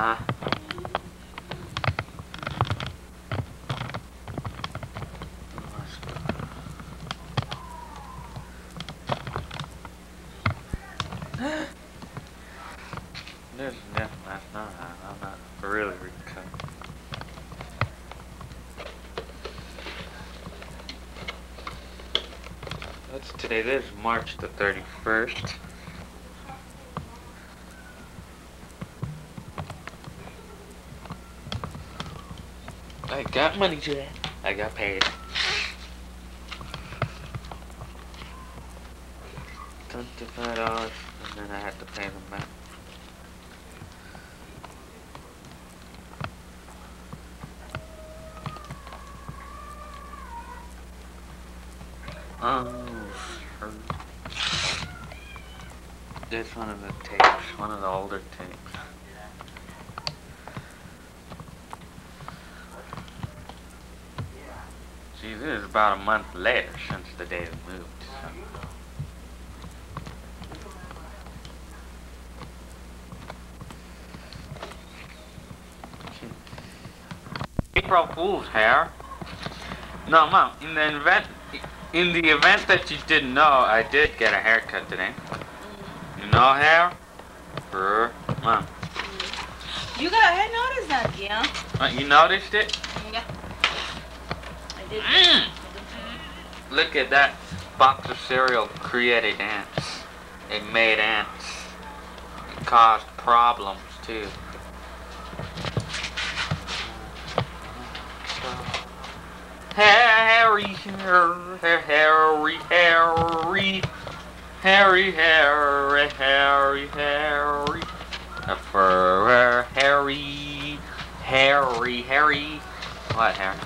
Uh-huh. I'm not really. That's today. This is March the 31st. Got money today. I got paid. Twenty-five dollars, and then I had to pay them back. Oh, hurt. This one of the tapes, one of the older tapes. See, this is about a month later since the day we moved. So. April Fool's hair. No, Mom, in the event, in the event that you didn't know, I did get a haircut today. You know hair? Brr. Mom, You got, I noticed that, yeah. uh, you noticed it? Yeah. I did. Mm. Look at that box of cereal created ants. It made ants. It caused problems too. Harry, Harry, Harry, Harry, Harry, Harry, Harry, for Harry, Harry, Harry. What, Harry?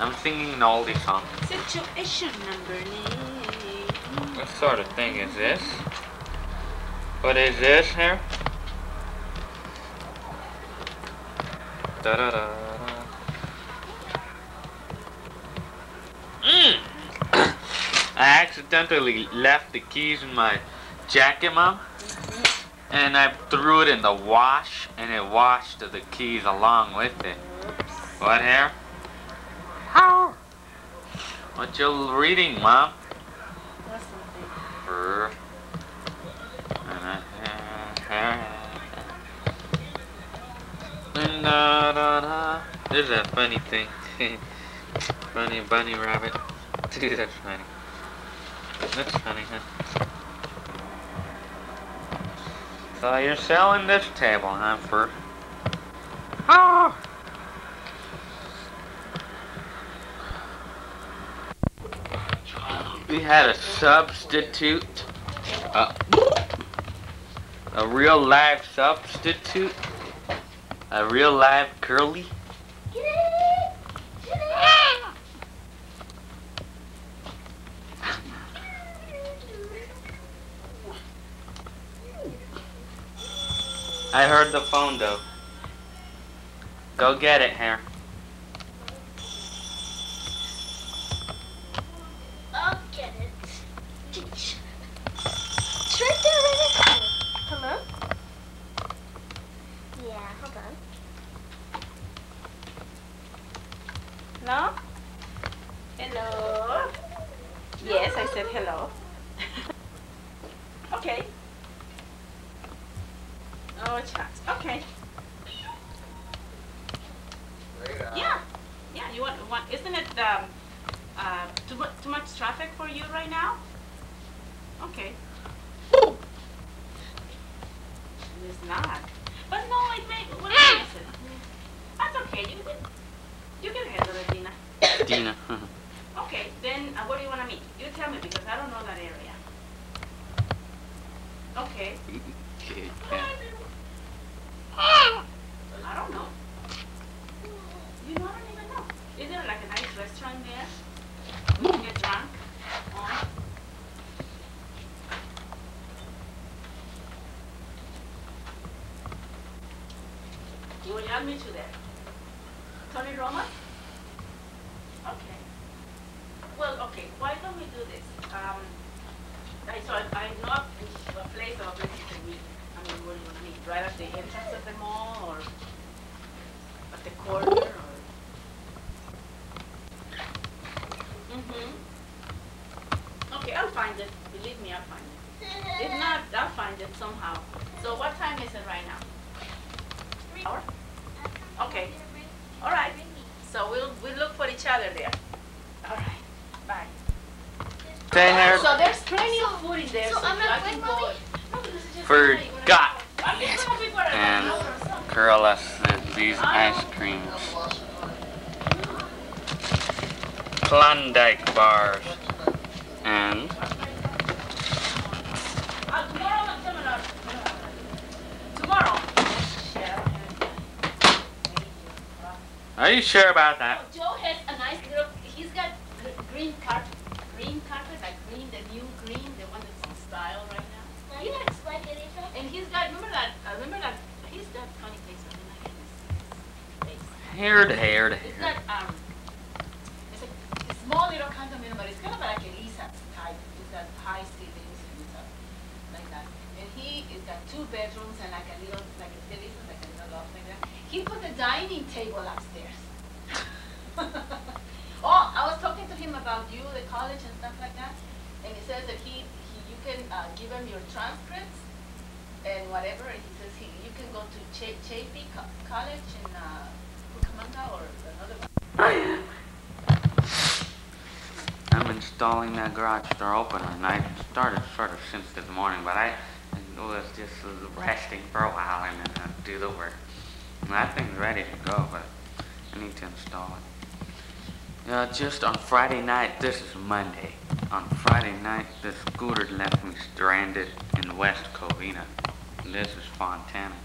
I'm singing an oldie song. Situation number nine. What sort of thing is this? What is this here? Da da da. Mm. I accidentally left the keys in my jacket, Mom. And I threw it in the wash, and it washed the keys along with it. What here? What you reading, Mom? Da, da, da. Is a funny thing. funny bunny rabbit. Dude, that's funny. That's funny, huh? So you're selling this table, huh, for... Oh! We had a substitute. Uh, a real live substitute. A real live curly. I heard the phone though. Go get it, Hair. I'll get it. It's right there, right next to me. Hello? Yeah, hold on. No? Hello? Yes, I said hello. okay. Oh, shucks. Okay. Yeah. Yeah, you want, want isn't it um, uh, too, mu- too much traffic for you right now? Okay. It's not. But no, it may, what is it? That's okay. You can, you can handle it, Dina. Dina. Okay, then uh, where do you want to meet? You tell me because I don't know that area. Okay. I don't know. You know, I don't even know. Is there like a nice restaurant there? We can get drunk on. You will add me to that. Tony Roma? Okay. Well, okay, why don't we do this? Um, I, so I, I know a, a place of places to meet. I mean, where do you want to meet? Right at the entrance of the mall or at the corner or? Mm-hmm. Okay, I'll find it. Believe me, I'll find it. If not, I'll find it somehow. So what time is it right now? Hour? Okay. All right. So we'll, we'll look for each other there. All right. Bye. Say here. So there's plenty of food in there, So so I'm not I can with go. mommy? No, because it's just Forgot. somebody you wanna go. I'm just gonna be for about an And hour or so. curl us these ice creams. Klondike bars. And tomorrow, I'm coming up. Tomorrow. are you sure about that? Joe has a nice little, he's got gr- green carpet, green carpet, like green, the new green, the one that's in style right now. Now you explain it, Isha. And he's got, remember that, uh, remember that, he's got funny face, I mean, like in his face. Hair to hair to It's hair. not, um, it's a, a small little condominium, but it's kind of like Elisa type. It's got high ceilings and stuff like that. And he, it's got two bedrooms and like a little, like a Elisa, like a little loft like that. He put the dining table upstairs. oh, I was talking to him about you, the college and stuff like that. And he says that he, he you can uh, give him your transcripts and whatever. And he says he, you can go to Ch- Chaffey Co- College in uh, Cucamonga or another one. I'm installing that garage door opener, and I started sort of since this morning, but I was just resting for a while and then I'd do the work. And that thing's ready to go, but I need to install it. Yeah, just on Friday night, this is Monday. On Friday night, the scooter left me stranded in West Covina. And this is Fontana.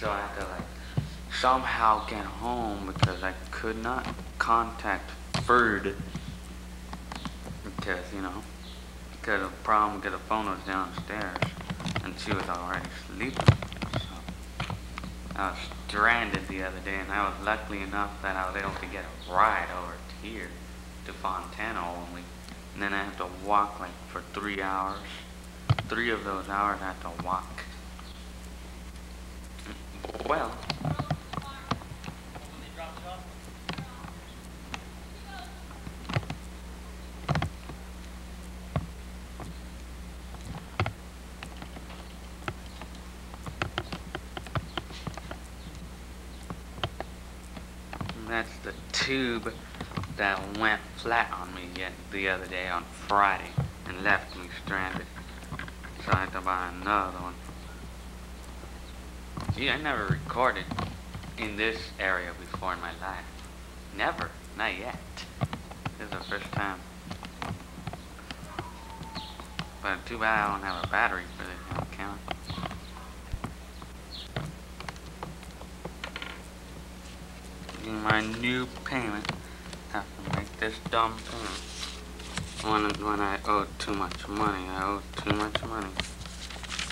So I had to like somehow get home because I could not contact Ferd because, you know, because of the problem, because the phone was downstairs and she was already sleeping. So I was stranded the other day and I was lucky enough that I was able to get a ride over to here to Fontana only. And then I had to walk like for three hours. Three of those hours I had to walk. Well, That's the tube that went flat on me yet the other day on Friday and left me stranded. So I had to buy another one. Gee, I never recorded in this area before in my life. Never. Not yet. This is the first time. But too bad I don't have a battery for this account. my new payment. Have to make this dumb payment. When, when I owe too much money, I owe too much money.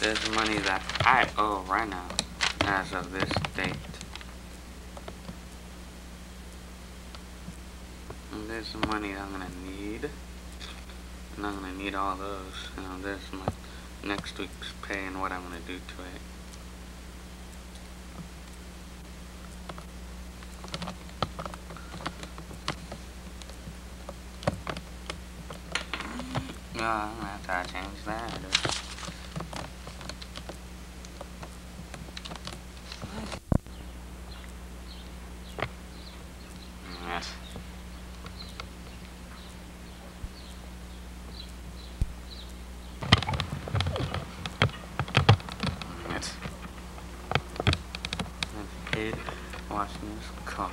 This money that I owe right now, as of this date. And there's the money I'm gonna need. And I'm gonna need all those. You know, there's my next week's pay and what I'm gonna do to it. No, have to change that. Yes. Yes. I hate washing this car.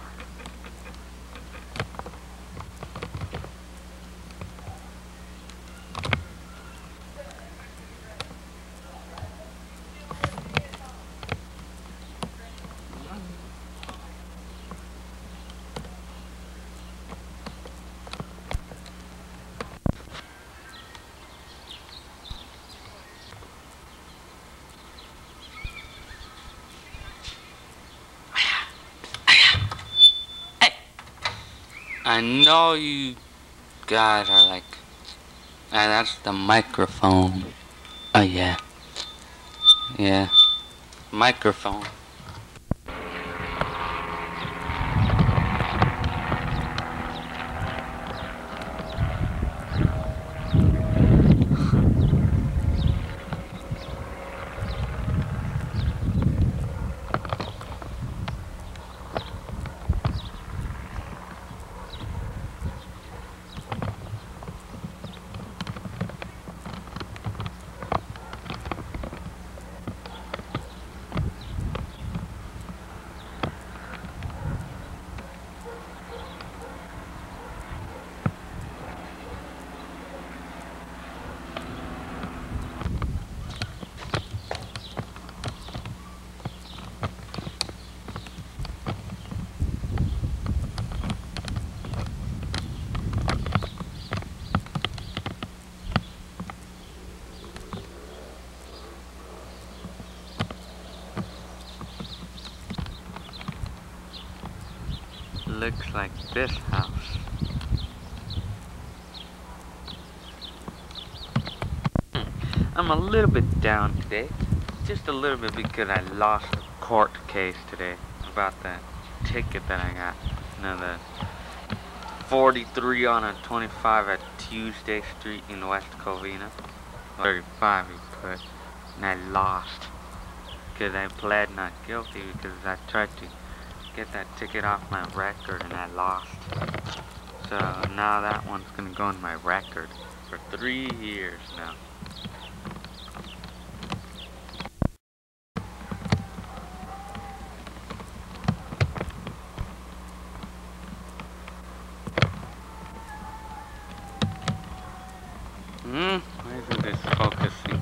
I know you guys are like, ah, that's the microphone. Oh yeah, yeah. microphone. looks like this house. I'm a little bit down today. Just a little bit because I lost a court case today about that ticket that I got. Another 43 on a 25 at Tuesday Street in West Covina. 35 he put. And I lost. Because I pled not guilty because I tried to get that ticket off my record and I lost. So now that one's gonna go in my record for three years now. Hmm, why isn't this focusing?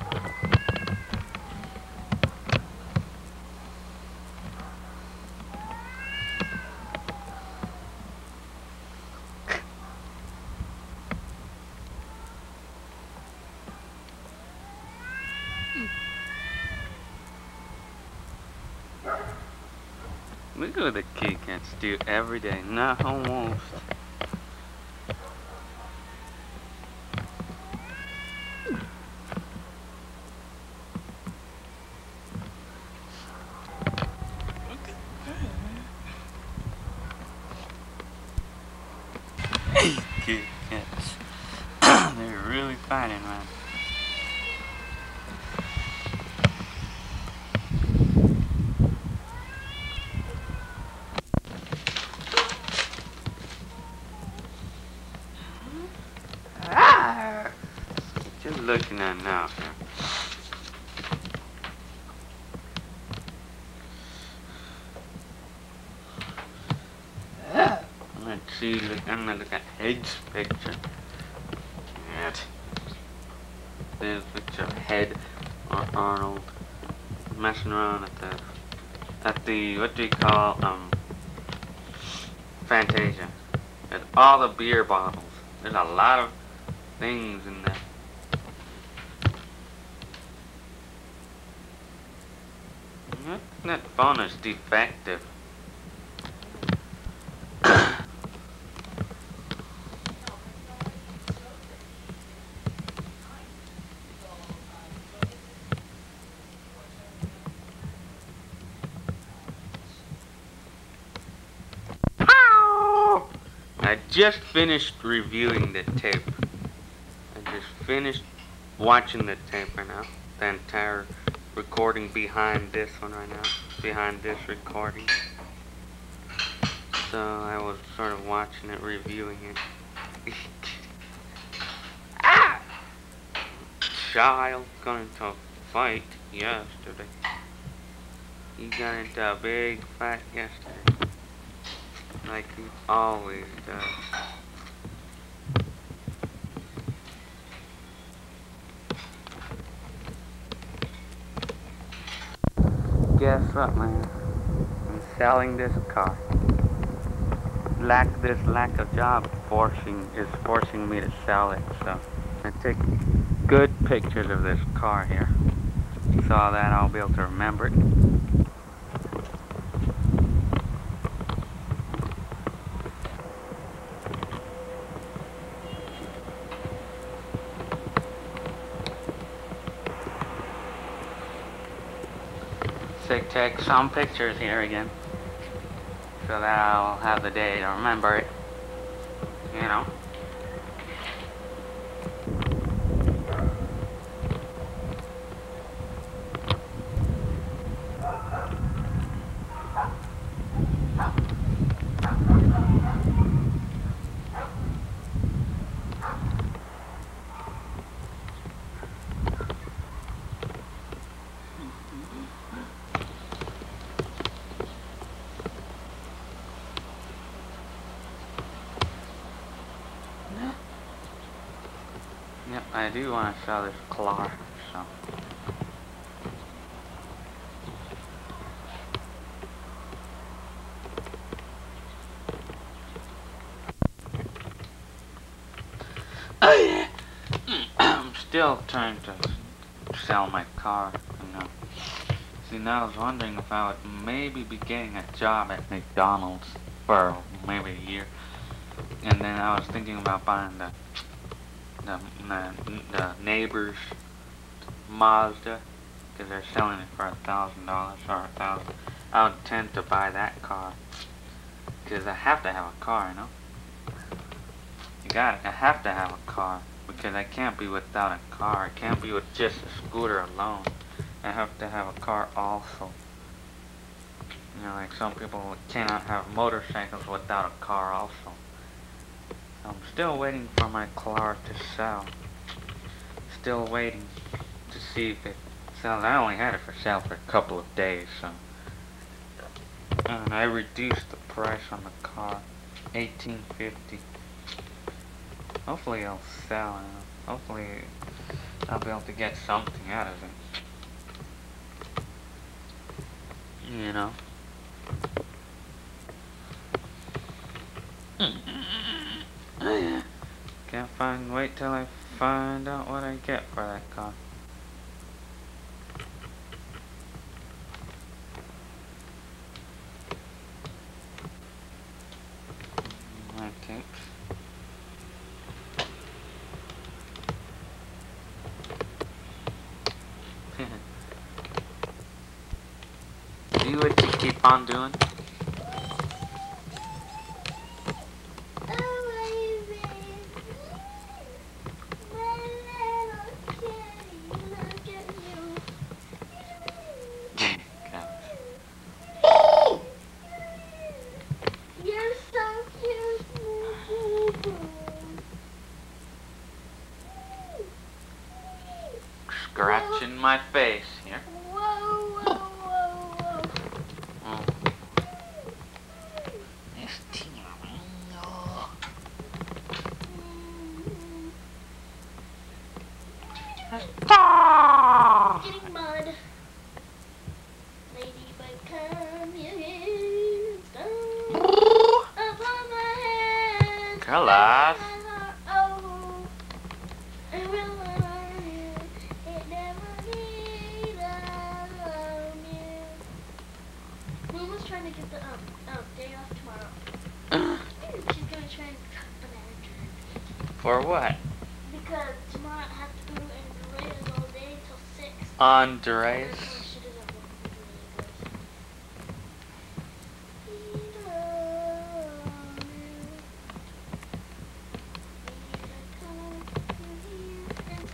Look at the steal every day. Not almost. Kid cats. They're really fighting, man. Just looking at now. Let's see, look, I'm gonna look at Head's picture. Head. There's a picture of Head or Arnold messing around at the at the what do you call um Fantasia. At all the beer bottles. There's a lot of things in there. That phone is defective. I just finished reviewing the tape. I just finished watching the tape right now. The entire recording behind this one right now. Behind this recording. So I was sort of watching it, reviewing it. ah! Child got into a fight yesterday. He got into a big fight yesterday. Like he always does. What, man? I'm selling this car. Lack this lack of job forcing is forcing me to sell it. So I take good pictures of this car here, Saw that I'll be able to remember it. Take some pictures here again. So that I'll have the day to remember it. You know? Yep, I do want to sell this car, so. Oh yeah. I'm still trying to sell my car. You know. See, now I was wondering if I would maybe be getting a job at McDonald's for maybe a year, and then I was thinking about buying the the, the, the neighbor's Mazda because they're selling it for a thousand dollars or a thousand. I would tend to buy that car because I have to have a car, you know. You got it. I have to have a car because I can't be without a car. I can't be with just a scooter alone. I have to have a car also. You know, like some people cannot have motorcycles without a car also. I'm still waiting for my car to sell. Still waiting to see if it sells. I only had it for sale for a couple of days, so. And I reduced the price on the car, eighteen fifty. Hopefully it'll sell. Hopefully I'll be able to get something out of it. You know. Hmm. Can't find, wait till I find out what I get for that car. Tapes. Do what you keep on doing. You're so cute. Scratching my face here. Whoa, whoa, whoa, whoa. Oh. Getting mud. Ladybug, come here. Stone upon my head. Class. Oh, I will learn you. It never need alone you. Mama's trying to get the um, um day off tomorrow. She's gonna try and cut the manager For what? because tomorrow I have to go and raise all day till six. Andres. That's why she doesn't want to do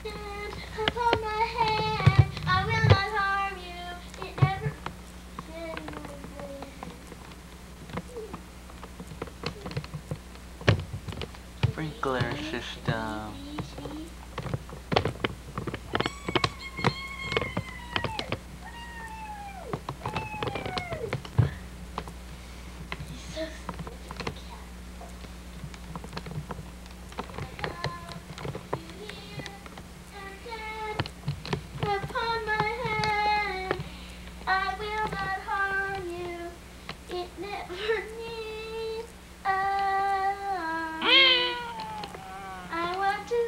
it. Upon my head, I will not harm you. It never said Sprinkler system. He's so stupid, cat. Upon my head, I will not harm you. It never needs alarm. I want to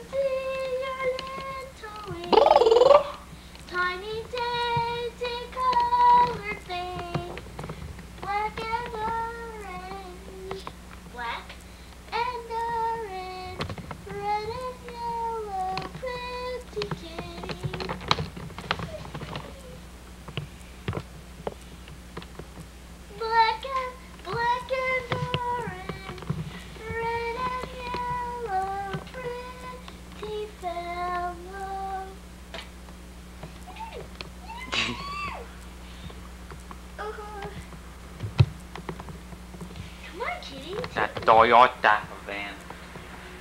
Toyota van.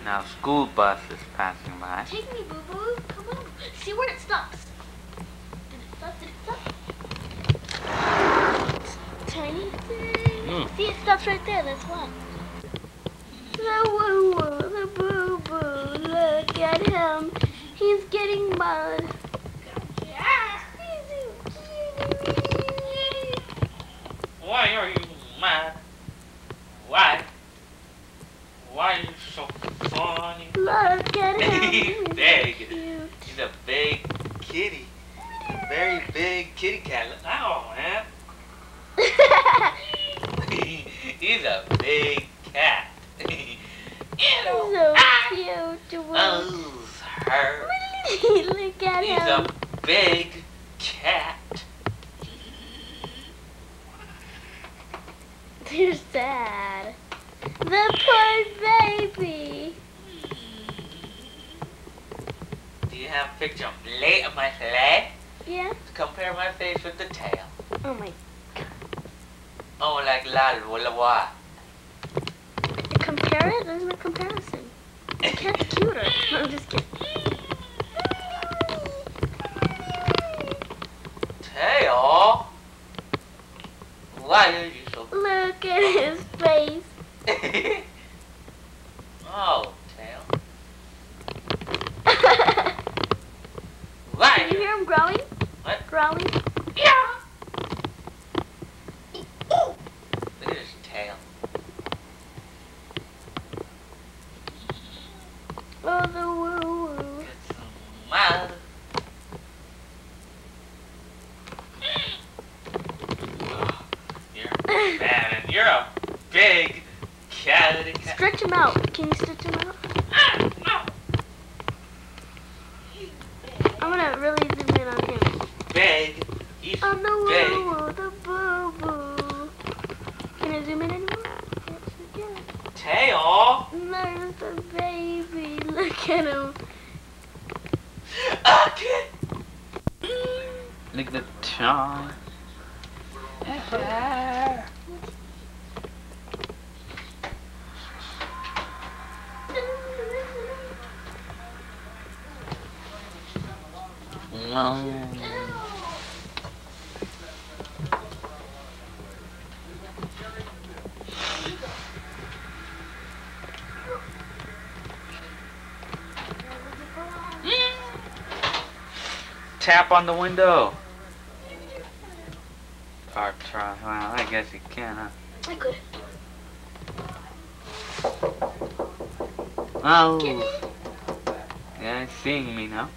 Now school bus is passing by. Take me, boo boo. Come on. See where it stops. Did it stop? Did it stop? Tiny thing. Mm. See, it stops right there. That's why. The woo woo, the boo boo. Look at him. He's getting mud. Tap on the window. Try. Well, I guess you can, huh? I could. Oh. Yeah, it's seeing me now.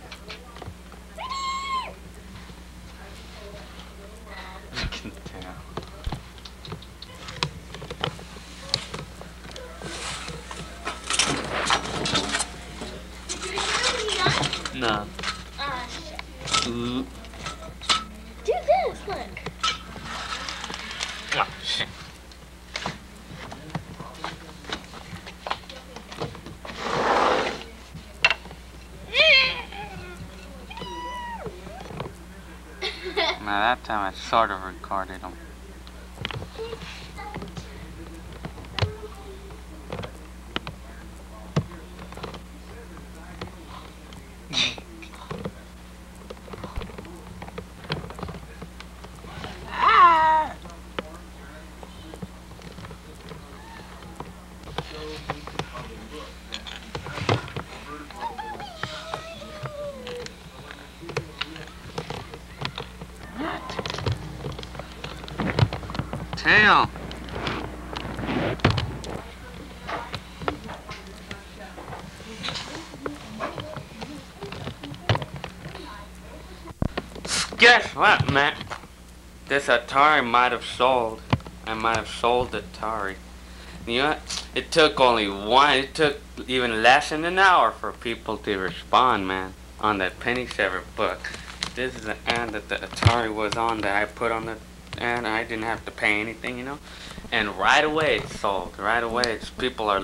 I can tell. No. Ah, shit. Ooh. Do this, look. Oh, shit. Now that time I sort of recorded them. Tail. Guess what, Matt? This Atari might have sold. I might have sold the Atari. You know what? It took only one, it took even less than an hour for people to respond, man, on that Penny Saver book. This is the ad that the Atari was on that I put on the and I didn't have to pay anything, you know. And right away it sold. Right away, people are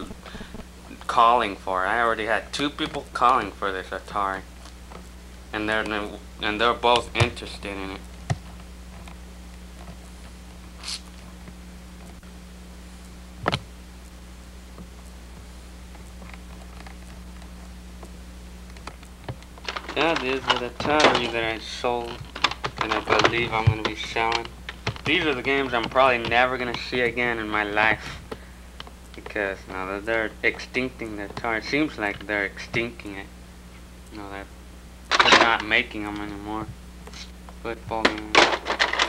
calling for. It. I already had two people calling for this Atari, and they're and they're both interested in it. That is the Atari that I sold, and I believe I'm gonna be selling. These are the games I'm probably never to see again in my life. Because now that they're extincting the Atari, it seems like they're extincting it. You know, they're, they're not making them anymore. Football game.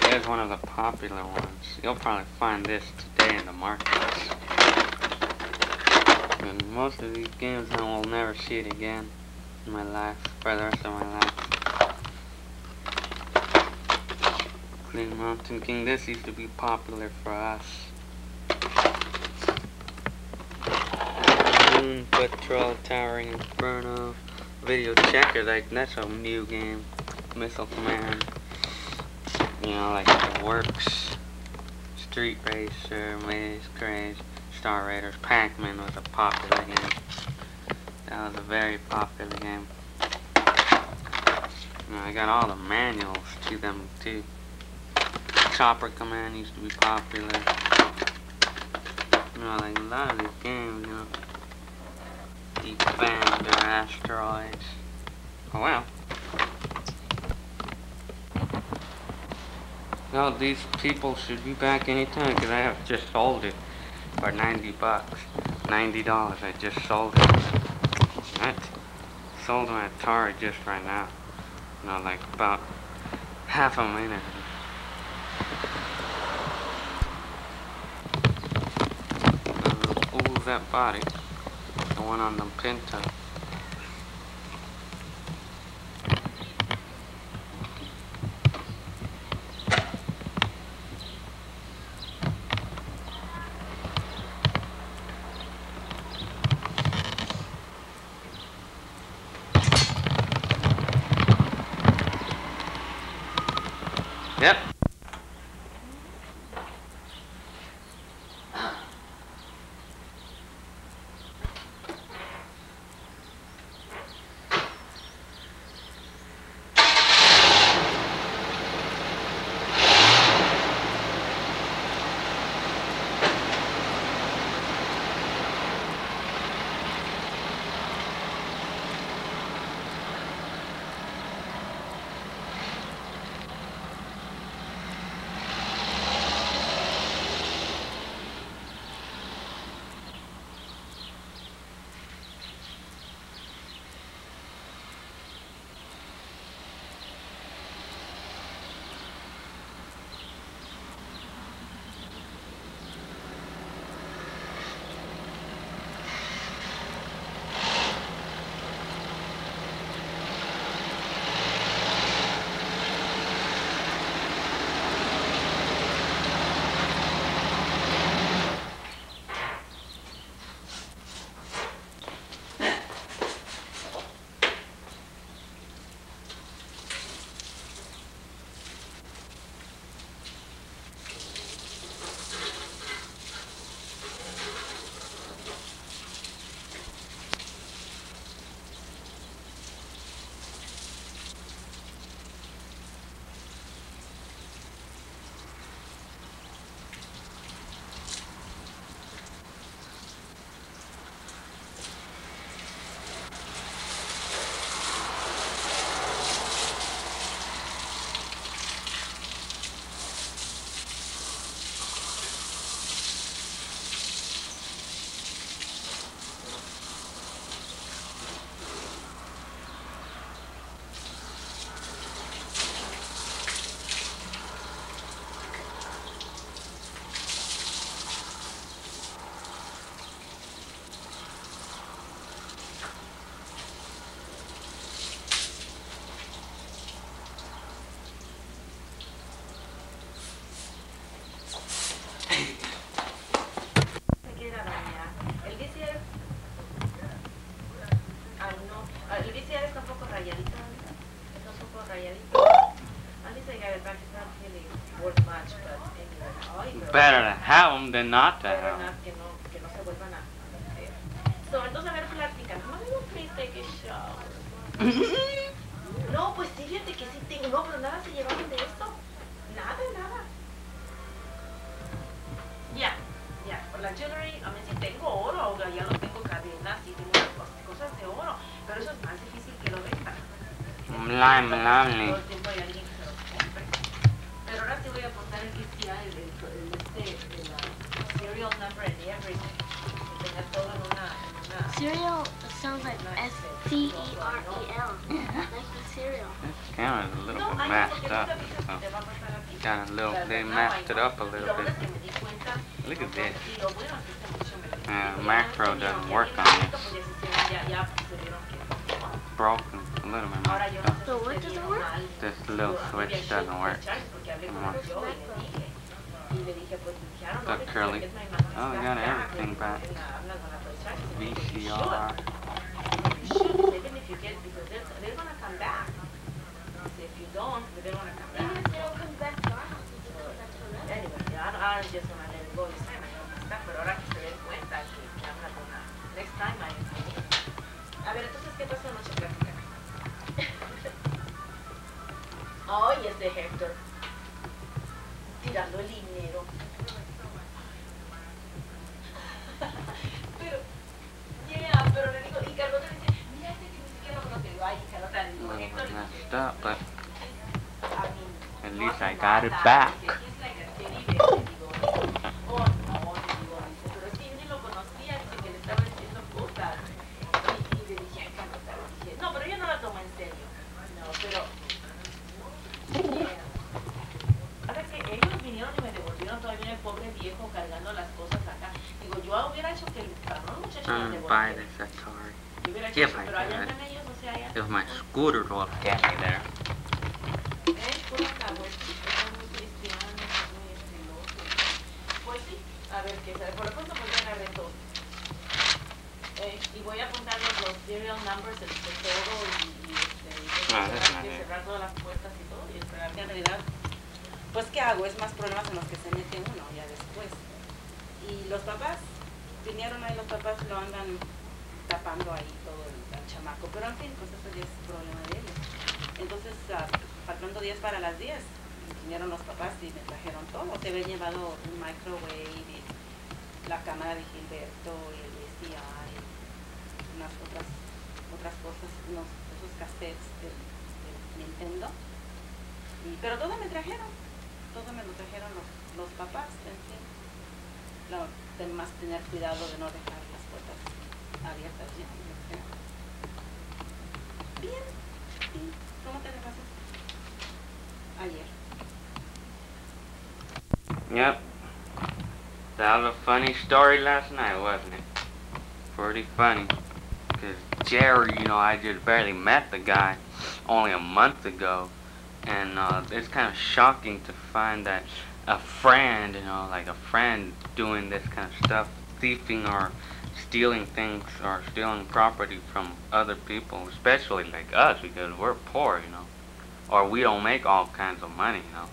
There's one of the popular ones. You'll probably find this today in the markets. And most of these games I will never see it again in my life, for the rest of my life. Clean Mountain King, this used to be popular for us. Moon Patrol, Towering Inferno, Video Checkers, like that's a new game. Missile Command. You know, like works. Street Racer, Maze Craze, Star Raiders, Pac-Man was a popular game. That was a very popular game. You know, I got all the manuals to them too. Chopper Command used to be popular. You know, like a lot of these games, you know. Defender, Asteroids. Oh wow. No, these people should be back anytime because I have just sold it for 90 bucks. $90, I just sold it. What? Sold my Atari just right now. You know, like about half a minute. Uh, that body. The one on the Pinto. Not to hubiera hecho if eso, I pero allá could. están ellos, o sea, ya. If my scooter will get me there. Son muy cristianos, son muy estilosos. Pues sí, a ver qué sale. Por lo pronto pues ya agarré todo. Eh, y voy a apuntar los, los serial numbers del tesoro y, y, este, y voy a Ah, cerrar, ver. cerrar todas las puertas y todo y esperar que en realidad, pues qué hago, es más problemas en los que se mete uno ya después. Y los papás, vinieron ahí los papás lo andan tapando ahí todo el, al chamaco, pero en fin, pues eso ya es problema de ellos. Entonces, ah, faltando días para las 10, vinieron los papás y me trajeron todo. Se habían llevado un microwave y la cámara de Gilberto y el VCR y unas otras, otras cosas, unos esos cassettes del, Nintendo. Pero todo me trajeron, todo me lo trajeron los, los papás, en fin. Tener cuidado de no dejar las puertas abiertas. Bien. ¿Cómo te pasas? Ayer. Yep. That was a funny story last night, wasn't it? Pretty funny. Because Jerry, you know, I just barely met the guy only a month ago. And uh, it's kind of shocking to find that a friend, you know, like a friend doing this kind of stuff, thieving or stealing things or stealing property from other people, especially like us because we're poor, you know. Or we don't make all kinds of money, you know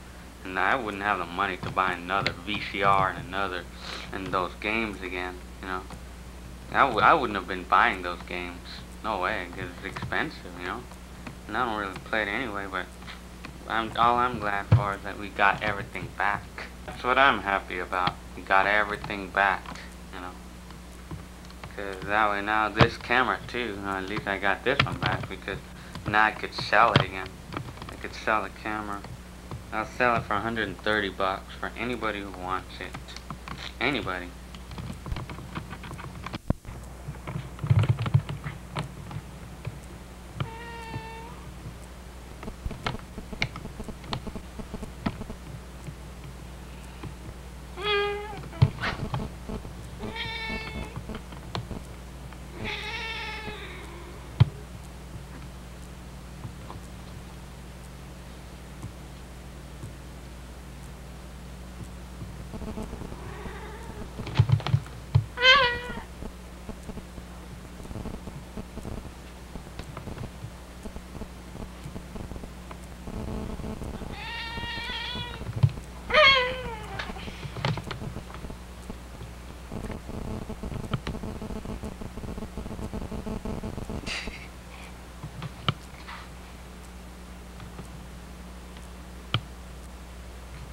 and I wouldn't have the money to buy another VCR and another and those games again. You know, I w- I wouldn't have been buying those games. No way, because it's expensive. You know, and I don't really play it anyway. But I'm all I'm glad for is that we got everything back. That's what I'm happy about. We got everything back. You know. Cause that way now this camera too, you know, at least I got this one back because now I could sell it again. Could sell the camera. I'll sell it for 130 bucks for anybody who wants it. Anybody.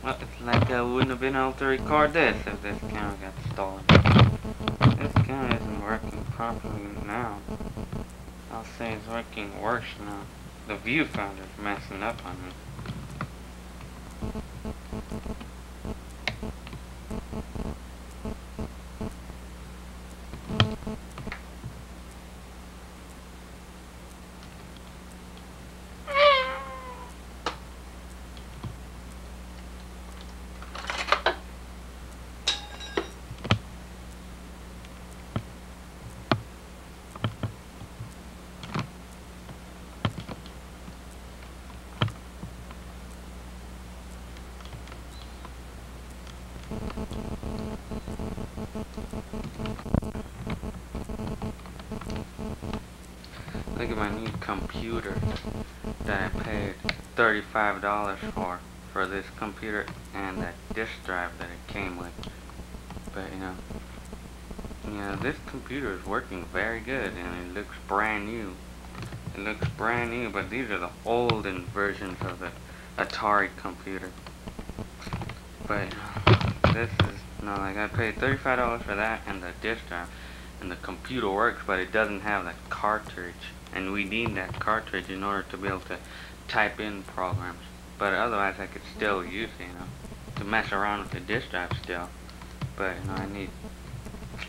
Well, it's like I wouldn't have been able to record this if this camera got stolen. This camera isn't working properly now. I'll say it's working worse now. the viewfinder's messing up on me. Computer that I paid $35 for, for this computer and that disk drive that it came with. But, you know, you know, this computer is working very good and it looks brand new. It looks brand new, but these are the olden versions of the Atari computer. But, this is, know, like I paid $35 for that and the disk drive. And the computer works, but it doesn't have the cartridge and we need that cartridge in order to be able to type in programs. But otherwise, I could still use you know, to mess around with the disk drive still. But you know, I need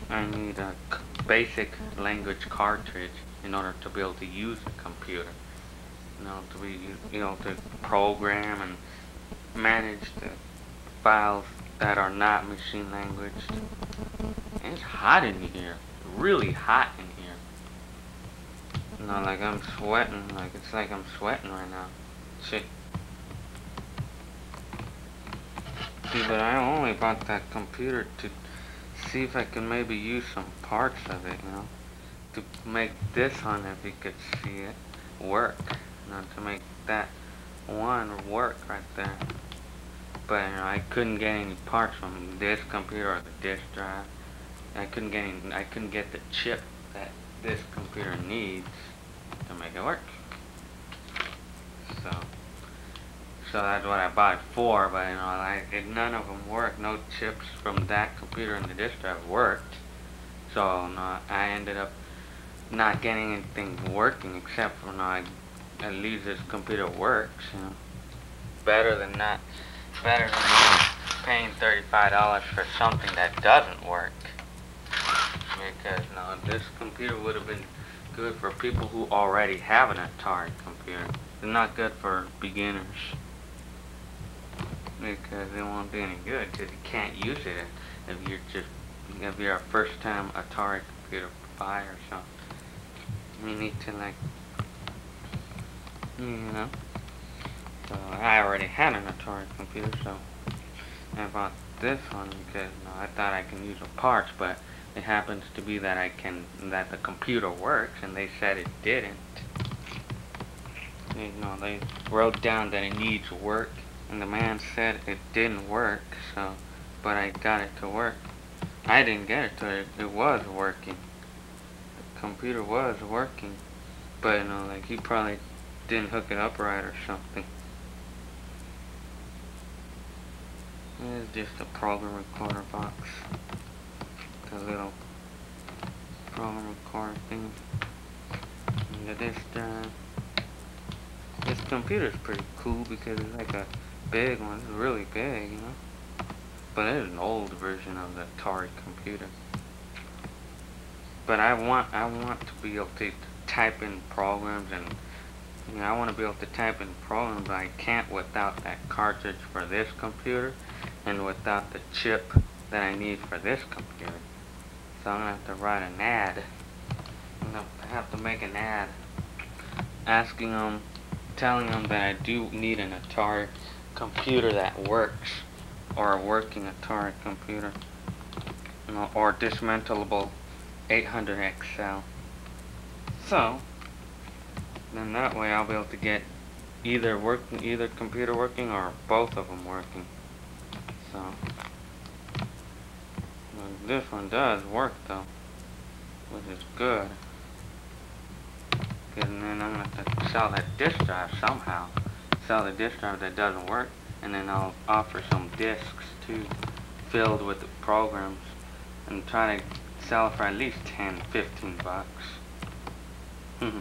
I need a basic language cartridge in order to be able to use a computer. You know, to be you know to program and manage the files that are not machine language. It's hot in here, really hot in. No, like I'm sweating. Like it's like I'm sweating right now. Shit. See, but I only bought that computer to see if I can maybe use some parts of it, you know, to make this one, if you could see it, work. You know, to make that one work right there. But you know, I couldn't get any parts from this computer or the disk drive. I couldn't get any, I couldn't get the chip that this computer needs to make it work. So, so that's what I bought for, but you know, like, it, none of them worked. No chips from that computer in the disk drive worked. So, I ended up not getting anything working except for, know, I, at least this computer works, you know. Better than not, better than paying $35 for something that doesn't work. Because, no, this computer would have been good for people who already have an Atari computer. They're not good for beginners. Because it won't do any good because you can't use it if you're just if you're a first time Atari computer buyer or something. You need to like you know. So I already had an Atari computer so I bought this one because you know, I thought I can use the parts but it happens to be that I can, that the computer works, and they said it didn't. You know, they wrote down that it needs work, and the man said it didn't work, so, but I got it to work. I didn't get it to it, it was working. The computer was working, but, you know, like, he probably didn't hook it up right or something. It's just a program recorder box the little program record thing. And this uh, this computer is pretty cool because it's like a big one. It's really big, you know. But it is an old version of the Atari computer. But I want I want to be able to type in programs and you know, I want to be able to type in programs, but I can't without that cartridge for this computer and without the chip that I need for this computer. So I'm gonna have to write an ad. I'm gonna have to make an ad asking them, telling them that I do need an Atari computer that works, or a working Atari computer, or dismantleable 800 XL. So, then that way I'll be able to get either working, either computer working or both of them working. So this one does work though, which is good. And then I'm gonna have to sell that disk drive somehow. Sell the disk drive that doesn't work, and then I'll offer some disks too, filled with the programs, and try to sell it for at least 10, 15 bucks.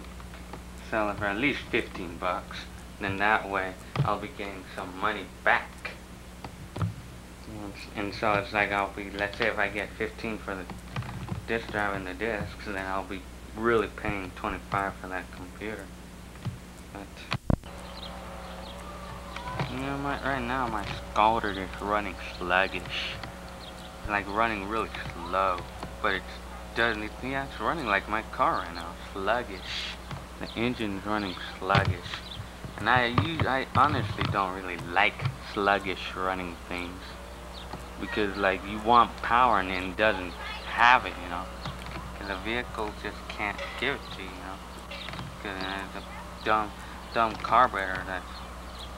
sell it for at least 15 bucks. Then that way I'll be getting some money back. And so it's like I'll be, let's say if I get 15 for the disk drive and the discs, then I'll be really paying 25 for that computer. But, you know, my, right now my Scalder is running sluggish. Like running really slow. But it doesn't, it, yeah, it's running like my car right now, sluggish. The engine's running sluggish. And I I honestly don't really like sluggish running things. Because like you want power and it doesn't have it, you know. Because the vehicle just can't give it to you, you know. Because it's a dumb, dumb carburetor that's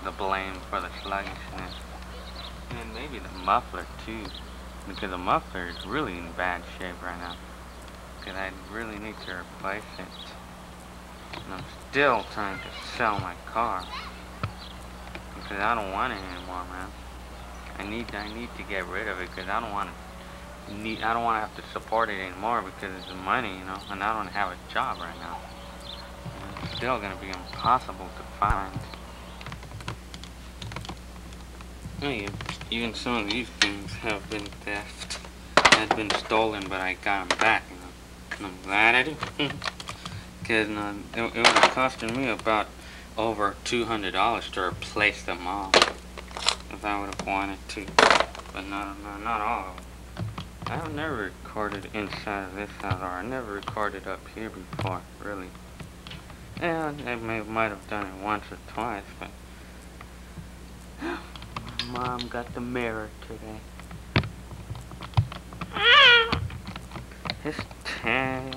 the blame for the sluggishness. And maybe the muffler too. Because the muffler is really in bad shape right now. Because I really need to replace it. And I'm still trying to sell my car. Because I don't want it anymore, man. I need I need to get rid of it because I don't want to need I don't want to have to support it anymore because it's money, you know, and I don't have a job right now. It's still gonna be impossible to find. Oh, even some of these things have been theft. Had been stolen, but I got them back, you know. And I'm glad I did. Because uh, it, it have costed me about over $200 to replace them all. If I would have wanted to. But not, not, not all. I've never recorded inside of this house, or I never recorded up here before, really. Yeah, I may, might have done it once or twice, but... Mom got the mirror today. His tail.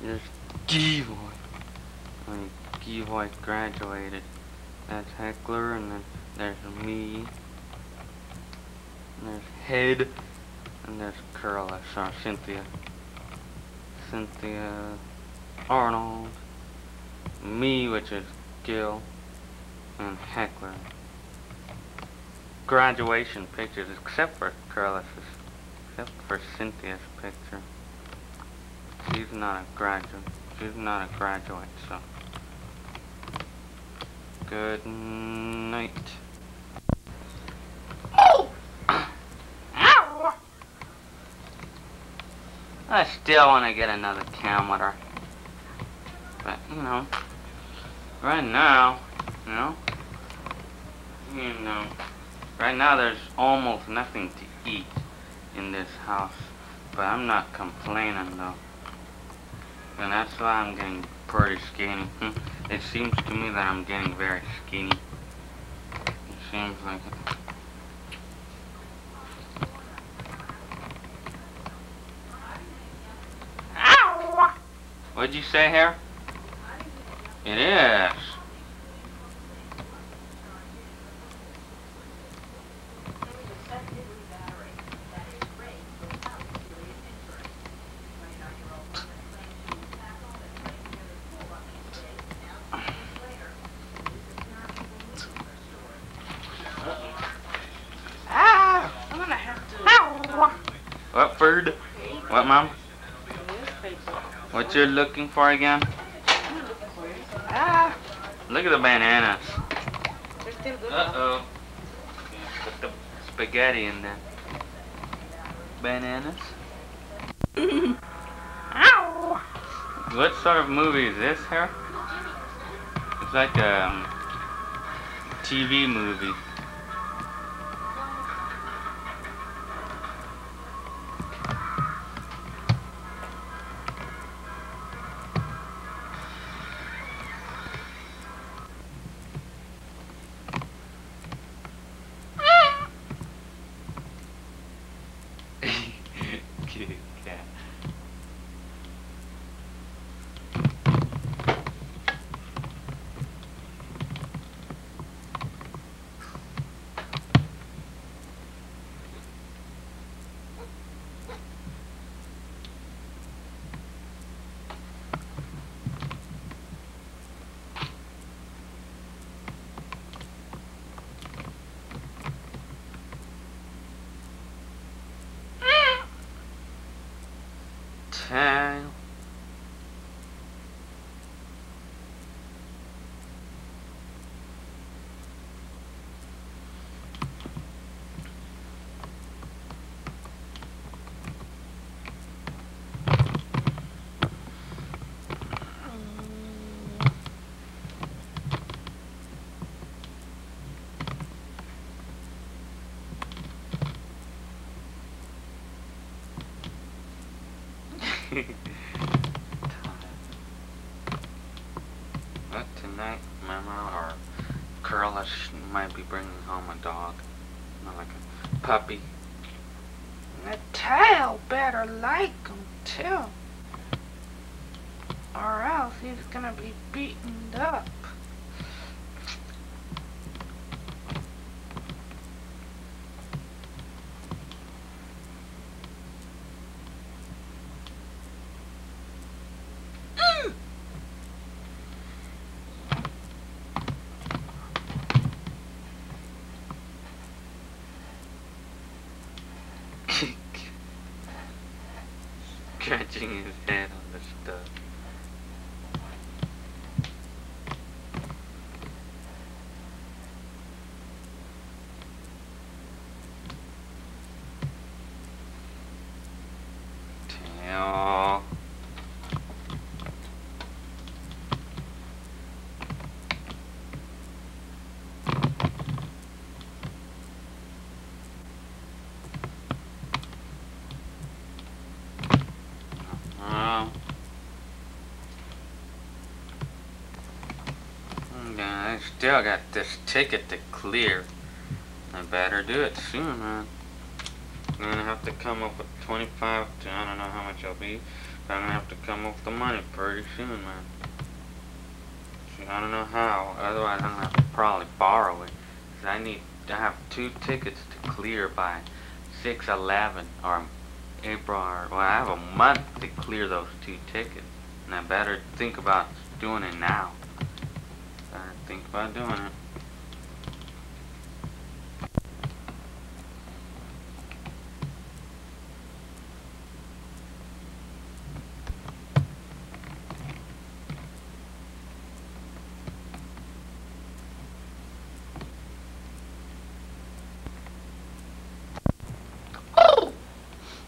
There's Givoy. When Givoy graduated. That's Heckler, and then there's me. And there's Head. And there's Curl, sorry, Cynthia. Cynthia Arnold. Me, which is Gil. And Heckler graduation pictures, except for Carlos's, except for Cynthia's picture. She's not a graduate. She's not a graduate, so. Good night. I still want to get another camera. But, you know, right now, you know, you know. Right now there's almost nothing to eat in this house. But I'm not complaining though. And that's why I'm getting pretty skinny. it seems to me that I'm getting very skinny. It seems like it. What'd you say here? It is. What, food? What, Mom? What you're looking for again? Ah, look at the bananas. Uh-oh. Put the spaghetti in there. Bananas? Ow! what sort of movie is this here? It's like a um, TV movie. Be bringing home a dog. Not like a puppy. The tail better like him too. Or else he's gonna be beaten up. Scratching his head on the stuff. Tail. Oh. Okay, I still got this ticket to clear. I better do it soon, man. I'm gonna have to come up with 25 to, I don't know how much it'll be, but I'm gonna have to come up with the money pretty soon, man. See, I don't know how, otherwise I'm gonna have to probably borrow it. Cause I need, I have two tickets to clear by 6-11, or April, or, well, I have a month to clear those two tickets. And I better think about doing it now. Better think about doing it.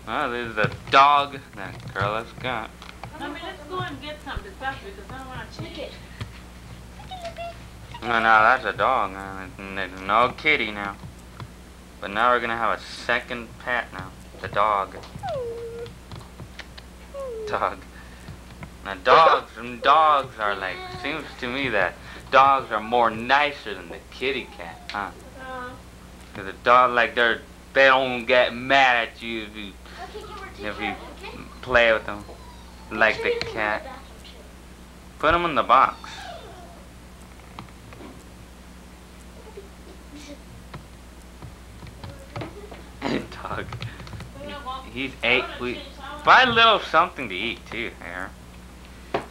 Well, this is the dog that girl has got. I mean, let's go and get something fast because I don't want to change. No, no, that's a dog. man. There's no kitty now. But now we're gonna have a second pet now. The dog. Dog. Now dogs and dogs are like seems to me that dogs are more nicer than the kitty cat, huh? Uh, Cause the dog like they're they don't get mad at you if you Okay, give her two if you play with them like the we go to cat. Put them in the box. Dog. we He's eight wanna weeks. change, I wanna- Buy a little something to eat too, here.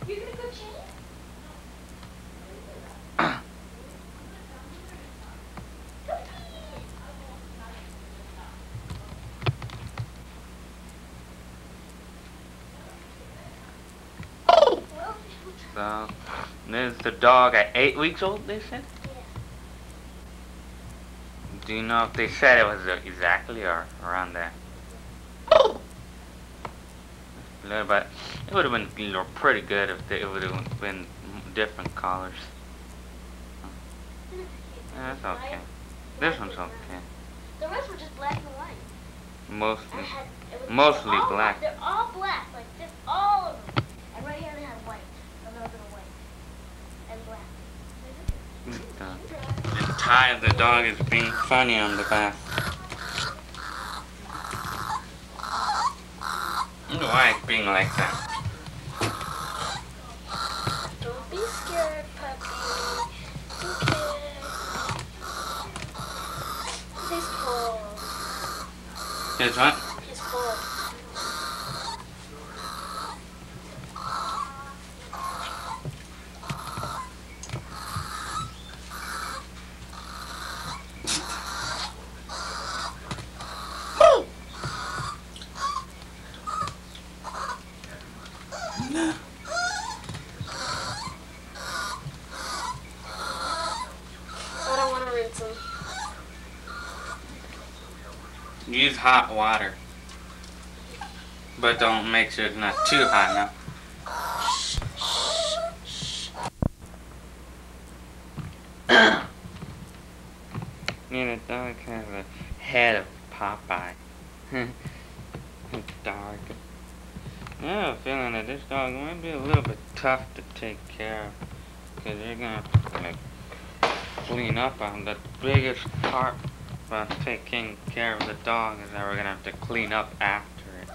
You're gonna go change? So, there's the dog at eight weeks old, they said? Do you know if they said it was uh, exactly or around there? Little bit. It would have been you know, pretty good if they, it would have been different colors. Yeah, that's okay. This one's okay. The rest were just black and white. Mostly. had, Mostly they're black. They're all black, like this, all of them. And right here they had white, a little bit of white, and black. The, the tie of the dog is being funny on the back. I wonder why it's being like that. Don't be scared, puppy. Okay. He's cold. Here's what? He's cold. I don't want to rinse him. Use hot water. But don't make sure it's not too hot now. Yeah, the dog has a head of Popeye. dog. I have a feeling that this dog might be a little bit tough to take care of. because you're have to clean up on the biggest part about taking care of the dog is that we're gonna have to clean up after it.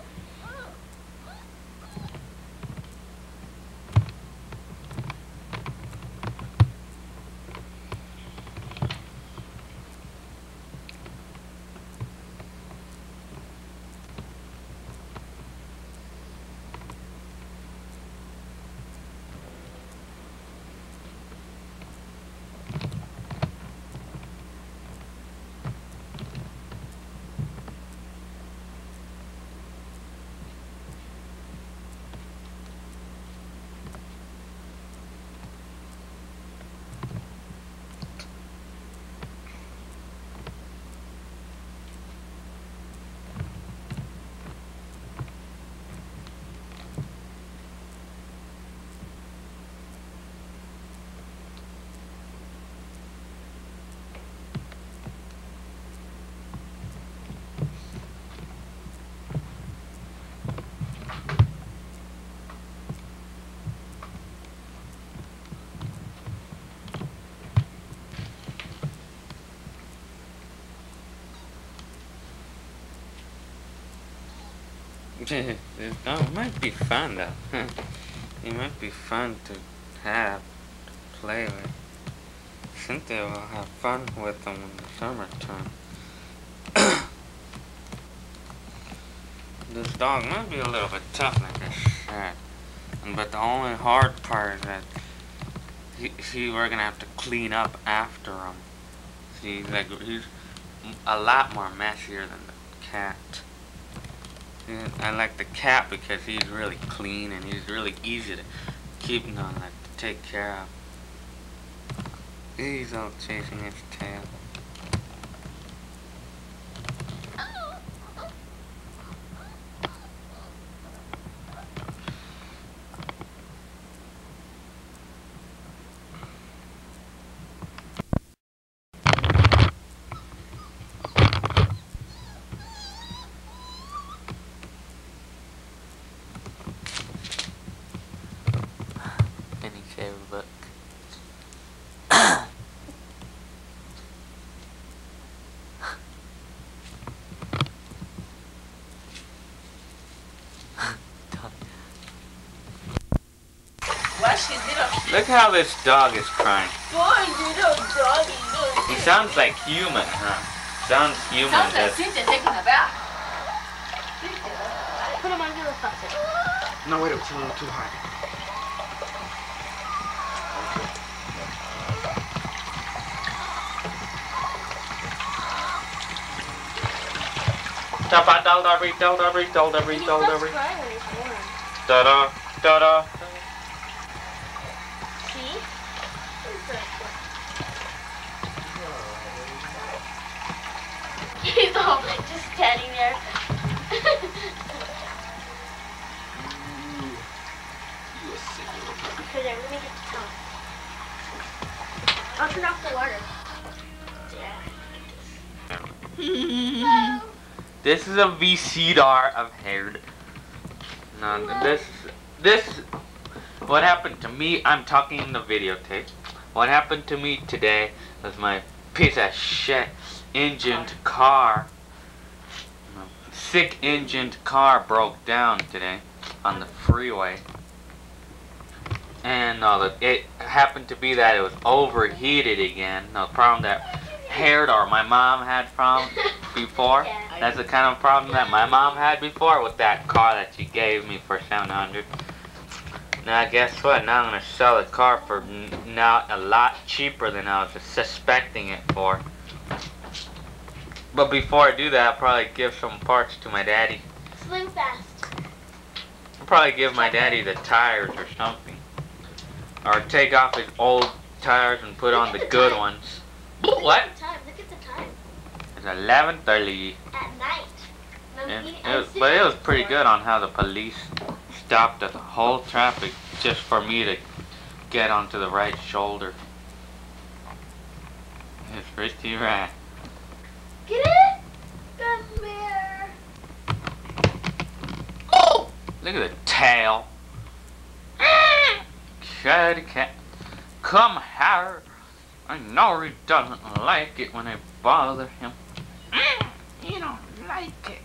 it oh, it might be fun though. it might be fun to have, to play with. Cynthia will have fun with them in the summertime. this dog might be a little bit tough, like I said. But the only hard part is that he, he we're gonna have to clean up after him. See, like he's a lot more messier than the cat. I like the cat because he's really clean and he's really easy to keep on, like to take care of. He's all chasing his tail. Any favorite book? Watch his little Look how this dog is crying. boy, little doggy, little. He sounds like human, huh? Sounds human. Sounds like does- Cynthia taking a bath. Put him under the faucet. No, wait, it's a little too dalda stops ri. crying when he's born. Da da da da. Is a VCR of Hared. No, this, this, what happened to me, I'm talking in the videotape. What happened to me today was my piece of shit engined car, sick engined car broke down today on the freeway. And uh, it happened to be that it was overheated again. The problem that Hared or my mom had from before. Yeah. That's the kind of problem that my mom had before with that car that she gave me for 700. Now guess what? Now I'm gonna sell the car for now a lot cheaper than I was suspecting it for. But before I do that, I'll probably give some parts to my daddy. Slim fast. I'll probably give my daddy the tires or something. Or take off his old tires and put on the good ones. What? Look at the time. Look at the time. It's 11:30. At night. And it was, but it was pretty good on how the police stopped the whole traffic just for me to get onto the right shoulder. It's pretty right. Get it? Come here. Oh! Look at the tail. Cat, cat. come here. I know he doesn't like it when I bother him. Mm, he don't like it.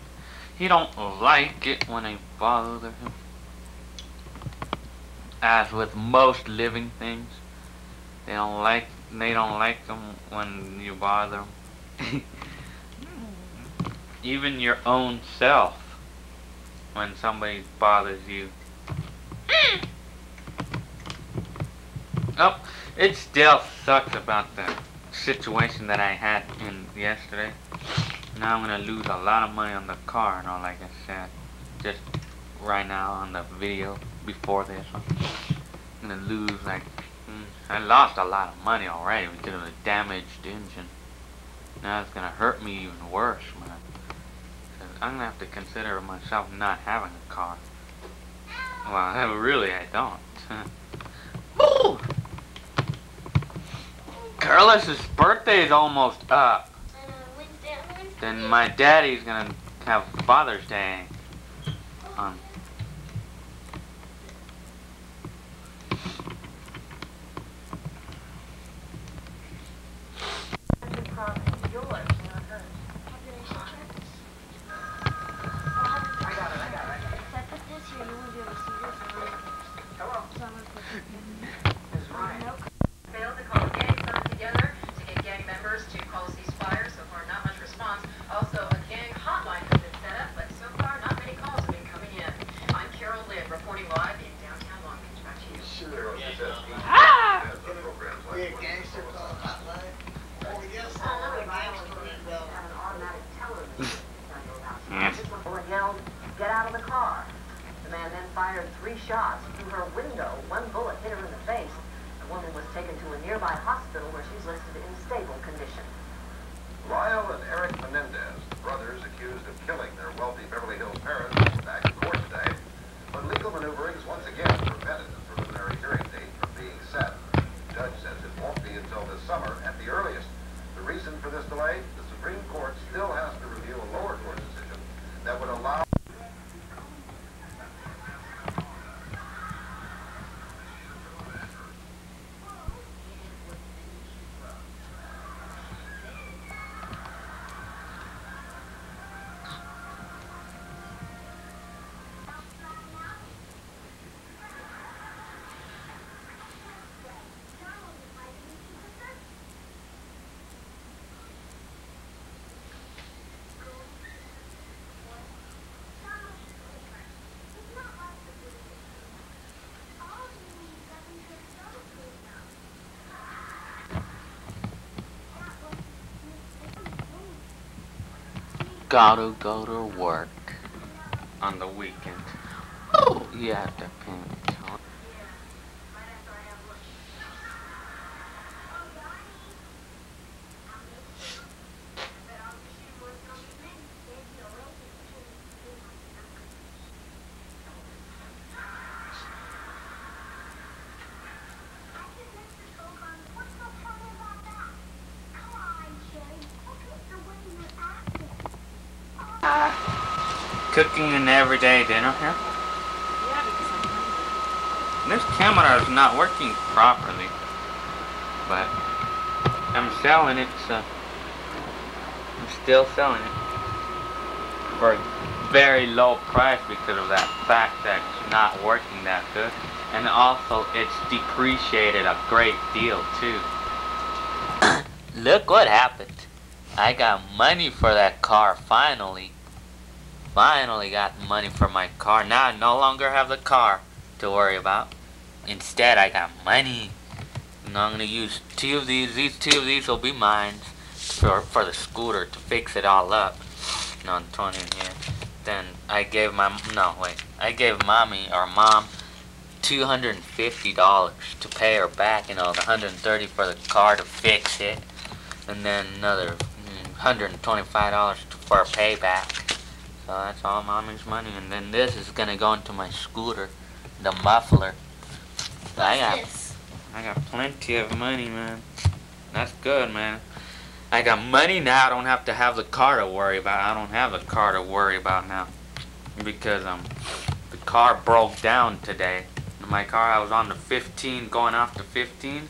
He don't like it when I bother him. As with most living things, they don't like they don't like them when you bother them. Even your own self, when somebody bothers you. Oh, it still sucks about the situation that I had in yesterday. Now I'm gonna lose a lot of money on the car, and all like I said, just right now on the video before this. I'm gonna lose like mm, I lost a lot of money already because of the damaged engine. Now it's gonna hurt me even worse, man. i I'm gonna have to consider myself not having a car. Well, really, I don't. Carlos's birthday is almost up. Uh. Then my daddy's gonna have Father's Day Gotta go to work on the weekend. Oh, you have to pay me. Cooking an everyday dinner here. Yeah, because I'm hungry. This camera is not working properly, but I'm selling it, so I'm still selling it for a very low price because of that fact that it's not working that good, and also it's depreciated a great deal too. Look what happened! I got money for that car finally. Finally got money for my car. Now I no longer have the car to worry about. Instead, I got money. And I'm gonna use two of these. These two of these will be mine for for the scooter to fix it all up. No, I'm throwing in here. Then I gave my no wait. I gave mommy or mom two hundred and fifty dollars to pay her back. You know, the hundred and thirty for the car to fix it, and then another mm, hundred and twenty-five dollars for a payback. So that's all mommy's money, and then this is gonna go into my scooter, the muffler. I got, This. I got plenty of money, man. That's good, man. I got money now. I don't have to have the car to worry about. I don't have the car to worry about now because um, the car broke down today. My car, I was on the 15, going off to 15,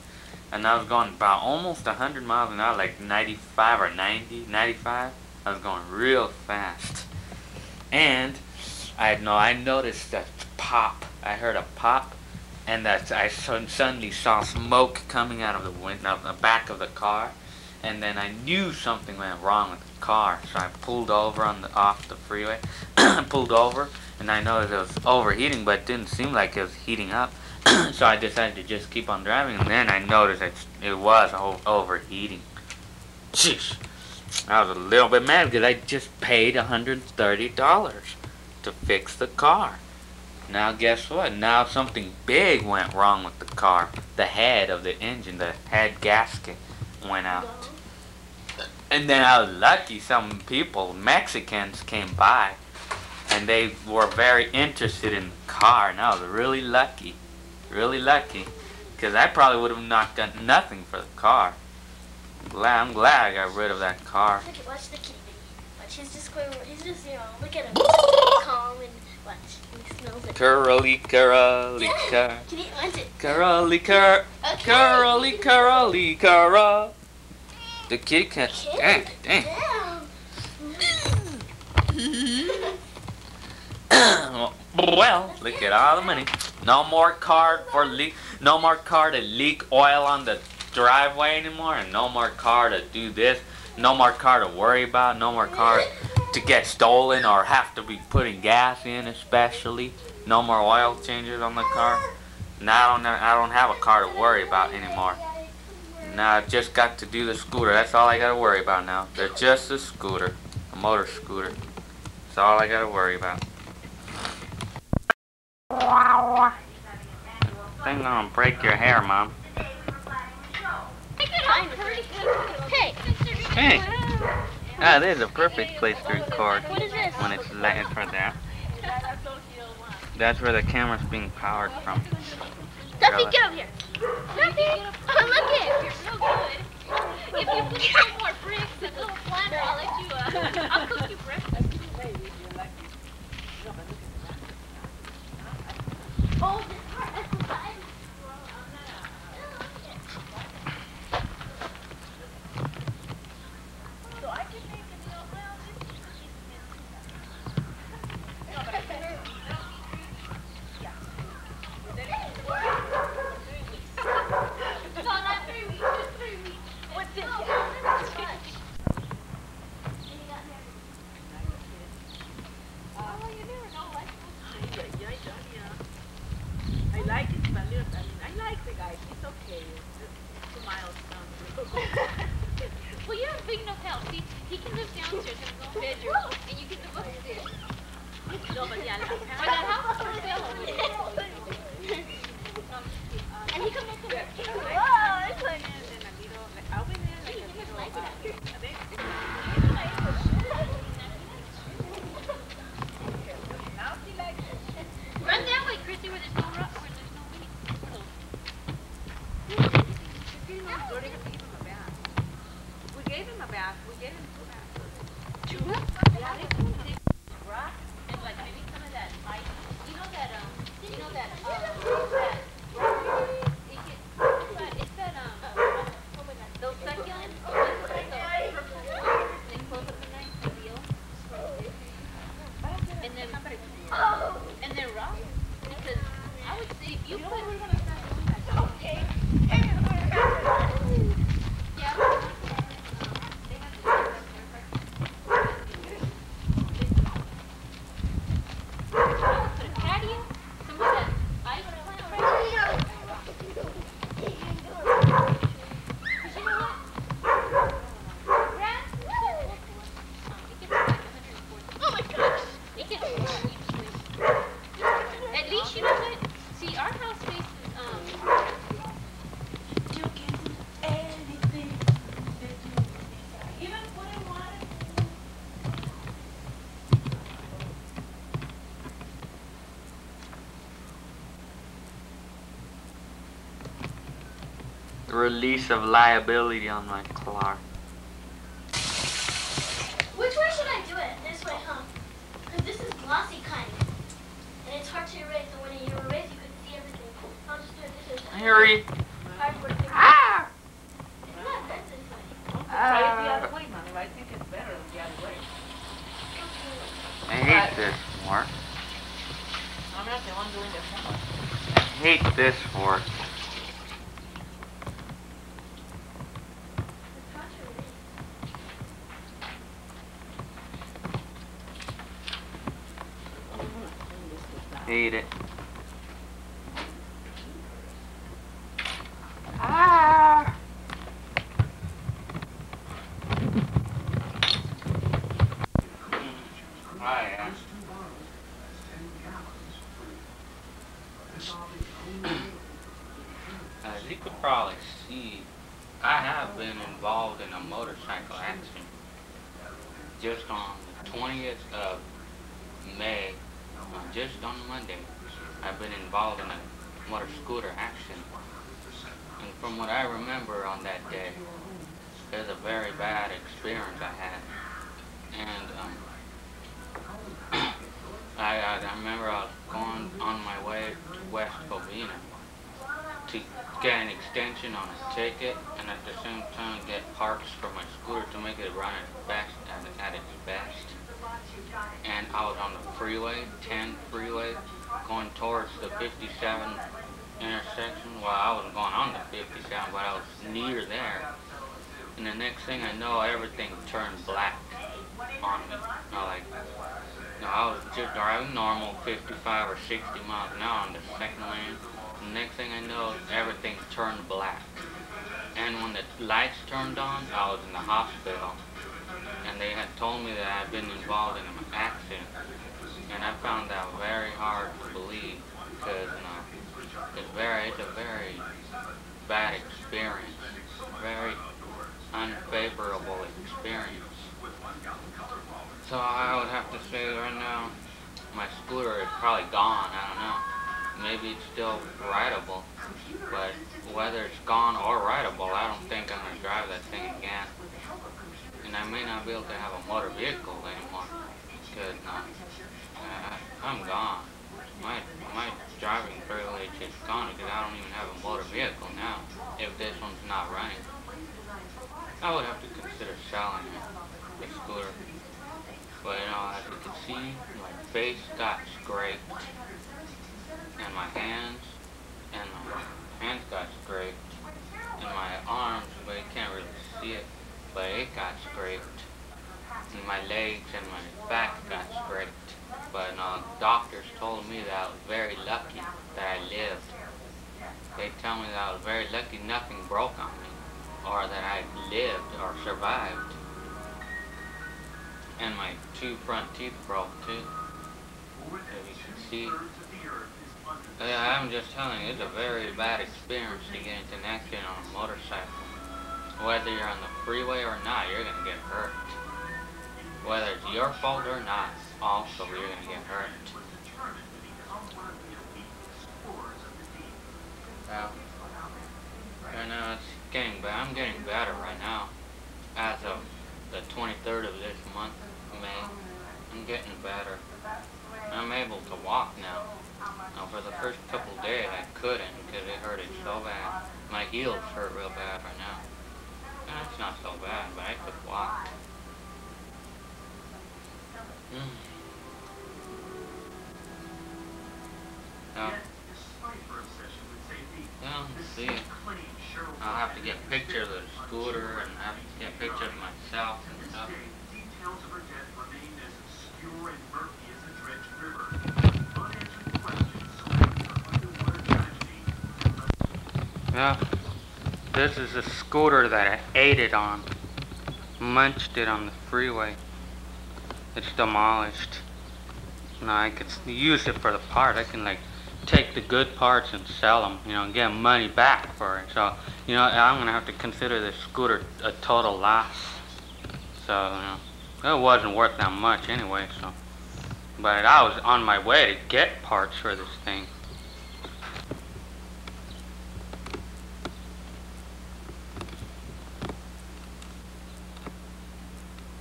and I was going about almost 100 miles an hour, like 95 or 90, 95. I was going real fast. And I know I noticed that pop. I heard a pop, and that I suddenly saw smoke coming out of the window, the back of the car, and then I knew something went wrong with the car. So I pulled over on the off the freeway, pulled over, and I noticed it was overheating, but it didn't seem like it was heating up. so I decided to just keep on driving, and then I noticed that it was overheating. Jeez. I was a little bit mad because I just paid $130 to fix the car. Now guess what? Now something big went wrong with the car. The head of the engine, the head gasket went out. And then I was lucky some people, Mexicans came by and they were very interested in the car and I was really lucky. Really lucky. Because I probably would have not done nothing for the car. Glad, I'm glad I got rid of that car. Look at watch the kitty. Watch he's just going. He's just you know look at him. Calm and watch. He smells it. Curly, curly, cur. Can he want it? Curly, cur. Okay. Curly, curly, curl. The kitty cat. Dang, Dang, dang. Well, look at all the money. No more car for leak. No more car to leak oil on the driveway anymore, and no more car to do this. No more car to worry about. No more car to get stolen or have to be putting gas in, especially. No more oil changes on the car. Now I don't. I don't have a car to worry about anymore. Now I just got to do the scooter. That's all I got to worry about now. They're just a scooter, a motor scooter. That's all I got to worry about. Thing gonna break your hair, mom. Hey. Hey. Ah, this is a perfect place to record What is this? when it's lighting for that. That's where the camera's being powered from. Duffy, get over here. Duffy, oh, look it. You're so good. If you put some more bricks and a little flatter, I'll let you, uh, I'll cook you breakfast. Oh, Release of liability on my car. Which way should I do it? This way, huh? Because this is glossy kind. And it's hard to erase. So when you erase, you can see everything. I'll just do it this way. Harry. Hard for it to- Ah! Try it the other way, mommy. I think it's better the other way. I hate this fork. I'm not the one doing the homework. I hate this fork. Hate it. Ah! Oh, yeah. As you could probably see, I have been involved in a motorcycle accident. Just on the 20th of May, uh, just on Monday, I've been involved in a motor scooter accident. And from what I remember on that day, it was a very bad experience I had. And um, I, I, I remember I was going on my way to West Covina to get an extension on a ticket and at the same time get parts for my scooter to make it run at best at, at its best. And I was on the freeway, 10 freeway, going towards the 57 intersection. Well, I wasn't going on the 57, but I was near there. And the next thing I know, everything turned black on me. You like, I was just driving normal, 55 or 60 miles an hour on the second lane. The next thing I know, everything turned black. And when the lights turned on, I was in the hospital. And they had told me that I'd been involved in an accident. And I found that very hard to believe because, you know, it's very, it's a very bad experience. Very unfavorable experience. So I would have to say right now, my scooter is probably gone. I don't know. Maybe it's still rideable, but whether it's gone or rideable, I don't think I'm gonna drive that thing again. And I may not be able to have a motor vehicle anymore because no, uh, I'm gone. My my driving privilege is gone because I don't even have a motor vehicle now. If this one's not running, I would have to consider selling it, the scooter. But you know, as you can see, my face got scraped, and my hands, and my hands got scraped, and my arms, but you can't really see it, but it got scraped, my legs and my back got scraped. But uh, doctors told me that I was very lucky that I lived. They tell me that I was very lucky nothing broke on me, or that I lived or survived. And my two front teeth broke too. As you can see. I'm just telling you, it's a very bad experience to get into an accident on a motorcycle. Whether you're on the freeway or not, you're gonna get hurt. Whether it's your fault or not, also you're gonna get hurt. Yeah. Right now it's getting bad. I'm getting better right now. As of the 23rd of this month, May, I'm getting better. I'm able to walk now. Now for the first couple days I couldn't because it hurted so bad. My heels hurt real bad right now. It's not so bad, but I could walk. Mm. Now, well, see. I'll have to get pictures of the scooter and have to get pictures of myself and stuff. Details of her death remain as obscure and murky as the dredged river. Unanswered questions surrounding her underwater tragedy. Yeah. This is a scooter that I ate it on. Munched it on the freeway. It's demolished. Now I could use it for the part. I can like take the good parts and sell them, you know, and get money back for it. So, you know, I'm gonna have to consider this scooter a total loss. So, you know, it wasn't worth that much anyway. So, but I was on my way to get parts for this thing.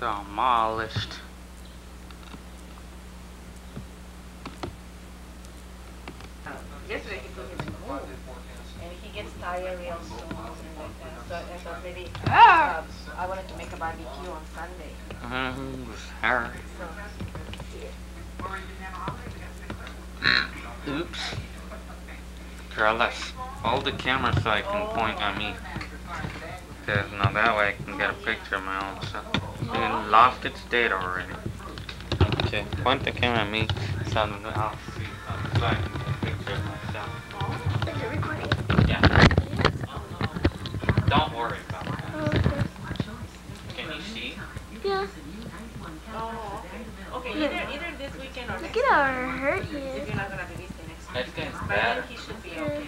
Demolished. Yesterday he took him to move, and he gets tired real soon. and so, and so maybe, Ah. uh, I wanted to make a barbecue on Sunday, Uh, it was her. so. Oops. Girl, let's hold the camera so I can point at me. Because now that way I can get a picture of my own self. It lost its data already. Okay, point the camera at me so I'll see, I can get a picture of myself. Is it recording? Yeah. Don't worry about that. Oh, okay. Can you see? Yeah. Oh, okay. Okay, either, either this weekend or Look next at how hurt he If is. you're not gonna release the next week. getting But better. then he should be Yeah. okay.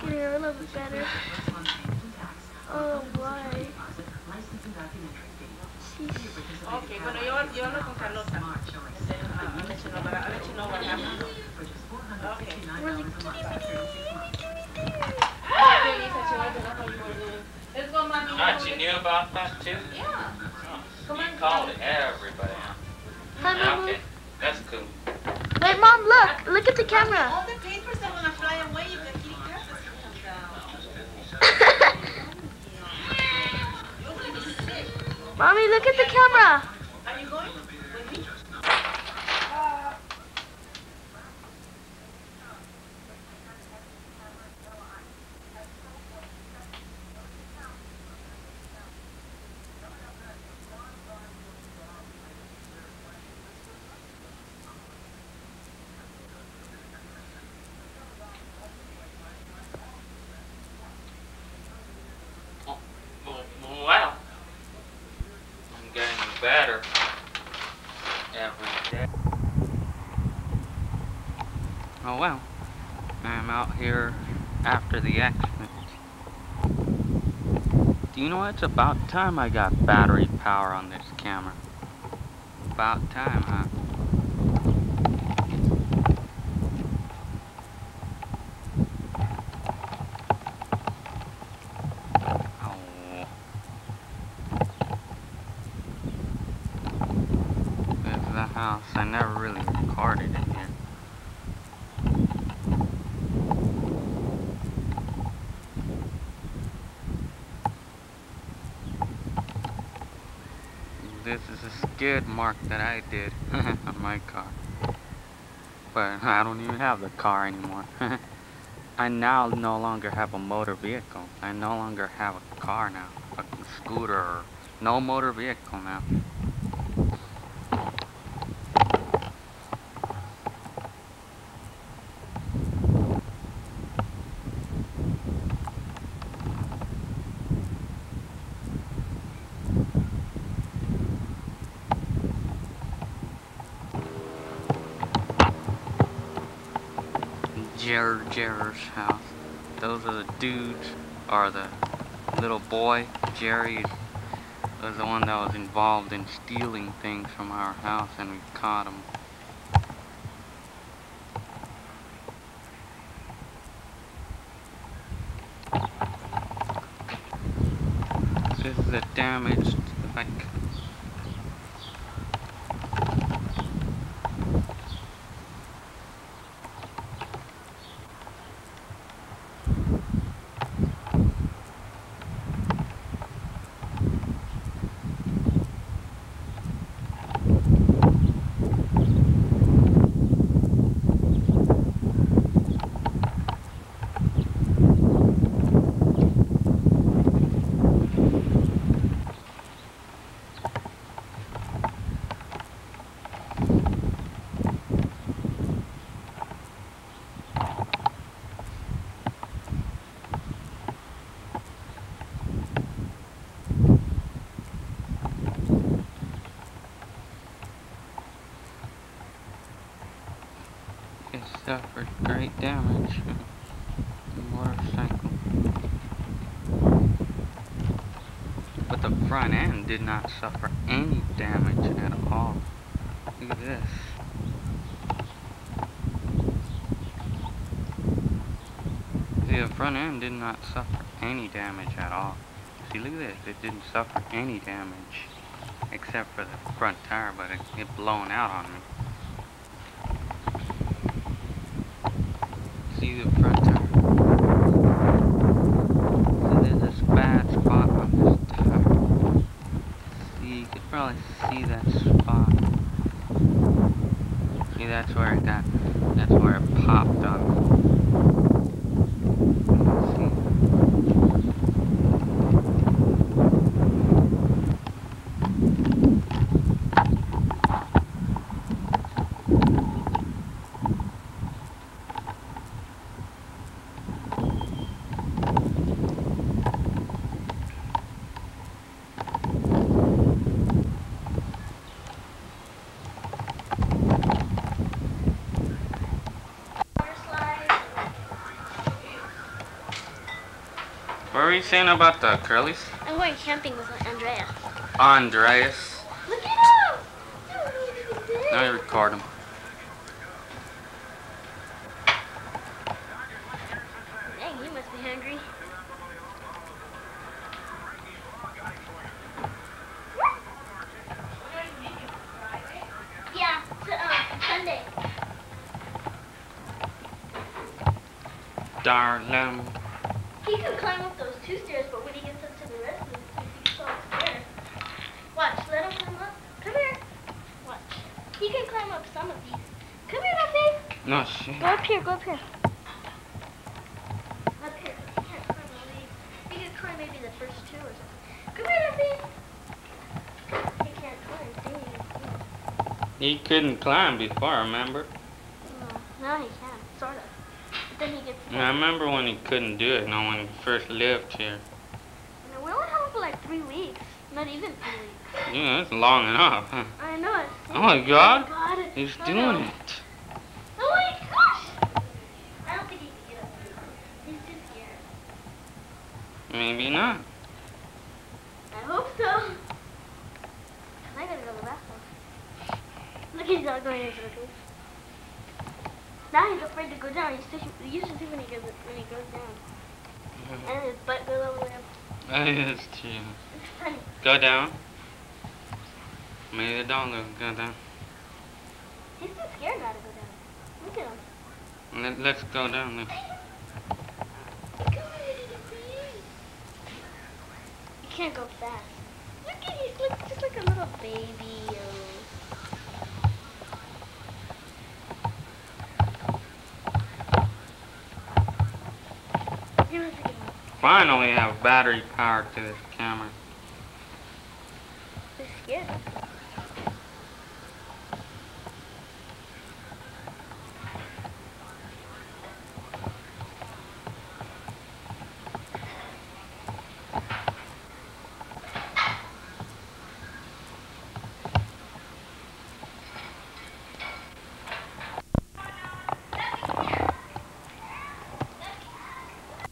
Getting a little bit better. Oh, why? Sheesh. Okay, bueno, yo, yo hablo con Carlota. And then uh, I'll let you know, I'll let you know what happens. Okay. Really Okay, Lisa, she wanted to know how you were doing. Let's go, mommy. Ah, you knew about that too? Yeah. Oh, Come you called Mommy. everybody. Hi, Mama. Okay, that's cool. Wait, Mom, look. Look at the camera. All the papers are gonna fly away. You can keep yours down. You're gonna be sick. Mommy, look at the camera. Are you going with me? Well, I'm getting better every day. Oh well, I'm out here after the accident. Do you know? It's about time I got battery power on this camera. About time, huh? Oh. This is the house. I never really recorded it here. This skid mark that I did on my car. But I don't even have the car anymore. I now no longer have a motor vehicle. I no longer have a car now. A scooter no motor vehicle now. Jer Jer's house. Those are the dudes, or the little boy, Jerry, was the one that was involved in stealing things from our house, and we caught him. This is a damaged, like, It suffered great damage. The motorcycle. But the front end did not suffer any damage at all. Look at this. See, the front end did not suffer any damage at all. See, look at this. It didn't suffer any damage. Except for the front tire, but it, it blown out on me. See the front tire. See this? That's where it got, that's where it popped up. Let's see. Water slide. What were you saying about the curlies? I'm going camping with Andrea. Andreas. Look at him! Let me record him. Dang, he must be hungry. Yeah, um, Sunday. Darling. He No shit. Go up here, go up here. Up here. He can't climb all these. He can climb maybe the first two or something. Come here, Duffy. He can't climb, dang. He couldn't climb before, remember? No, now he can, sort of. But then he gets And I remember when he couldn't do it, no, when he first lived here. And we only had him for like three weeks. Not even three weeks. Yeah, that's long enough, huh? I know it. Oh, oh my god. Oh my god. He's doing it. Oh my gosh! I don't think he can get up. He's too scared. Maybe not. I hope so. 'Cause I gotta go to the bathroom. Look, he's not going into the pool. Now he's afraid to go down. He's still, you should see when he goes when he goes down. And his butt goes all the way up. That is true. It's funny. Go down. Maybe the dog will go down. He's too scared now to go down. Look at him. Let, let's go down there. He can't go fast. Look at him. he's look just like a little baby. He was like a Finally have battery power to this camera. He's scared.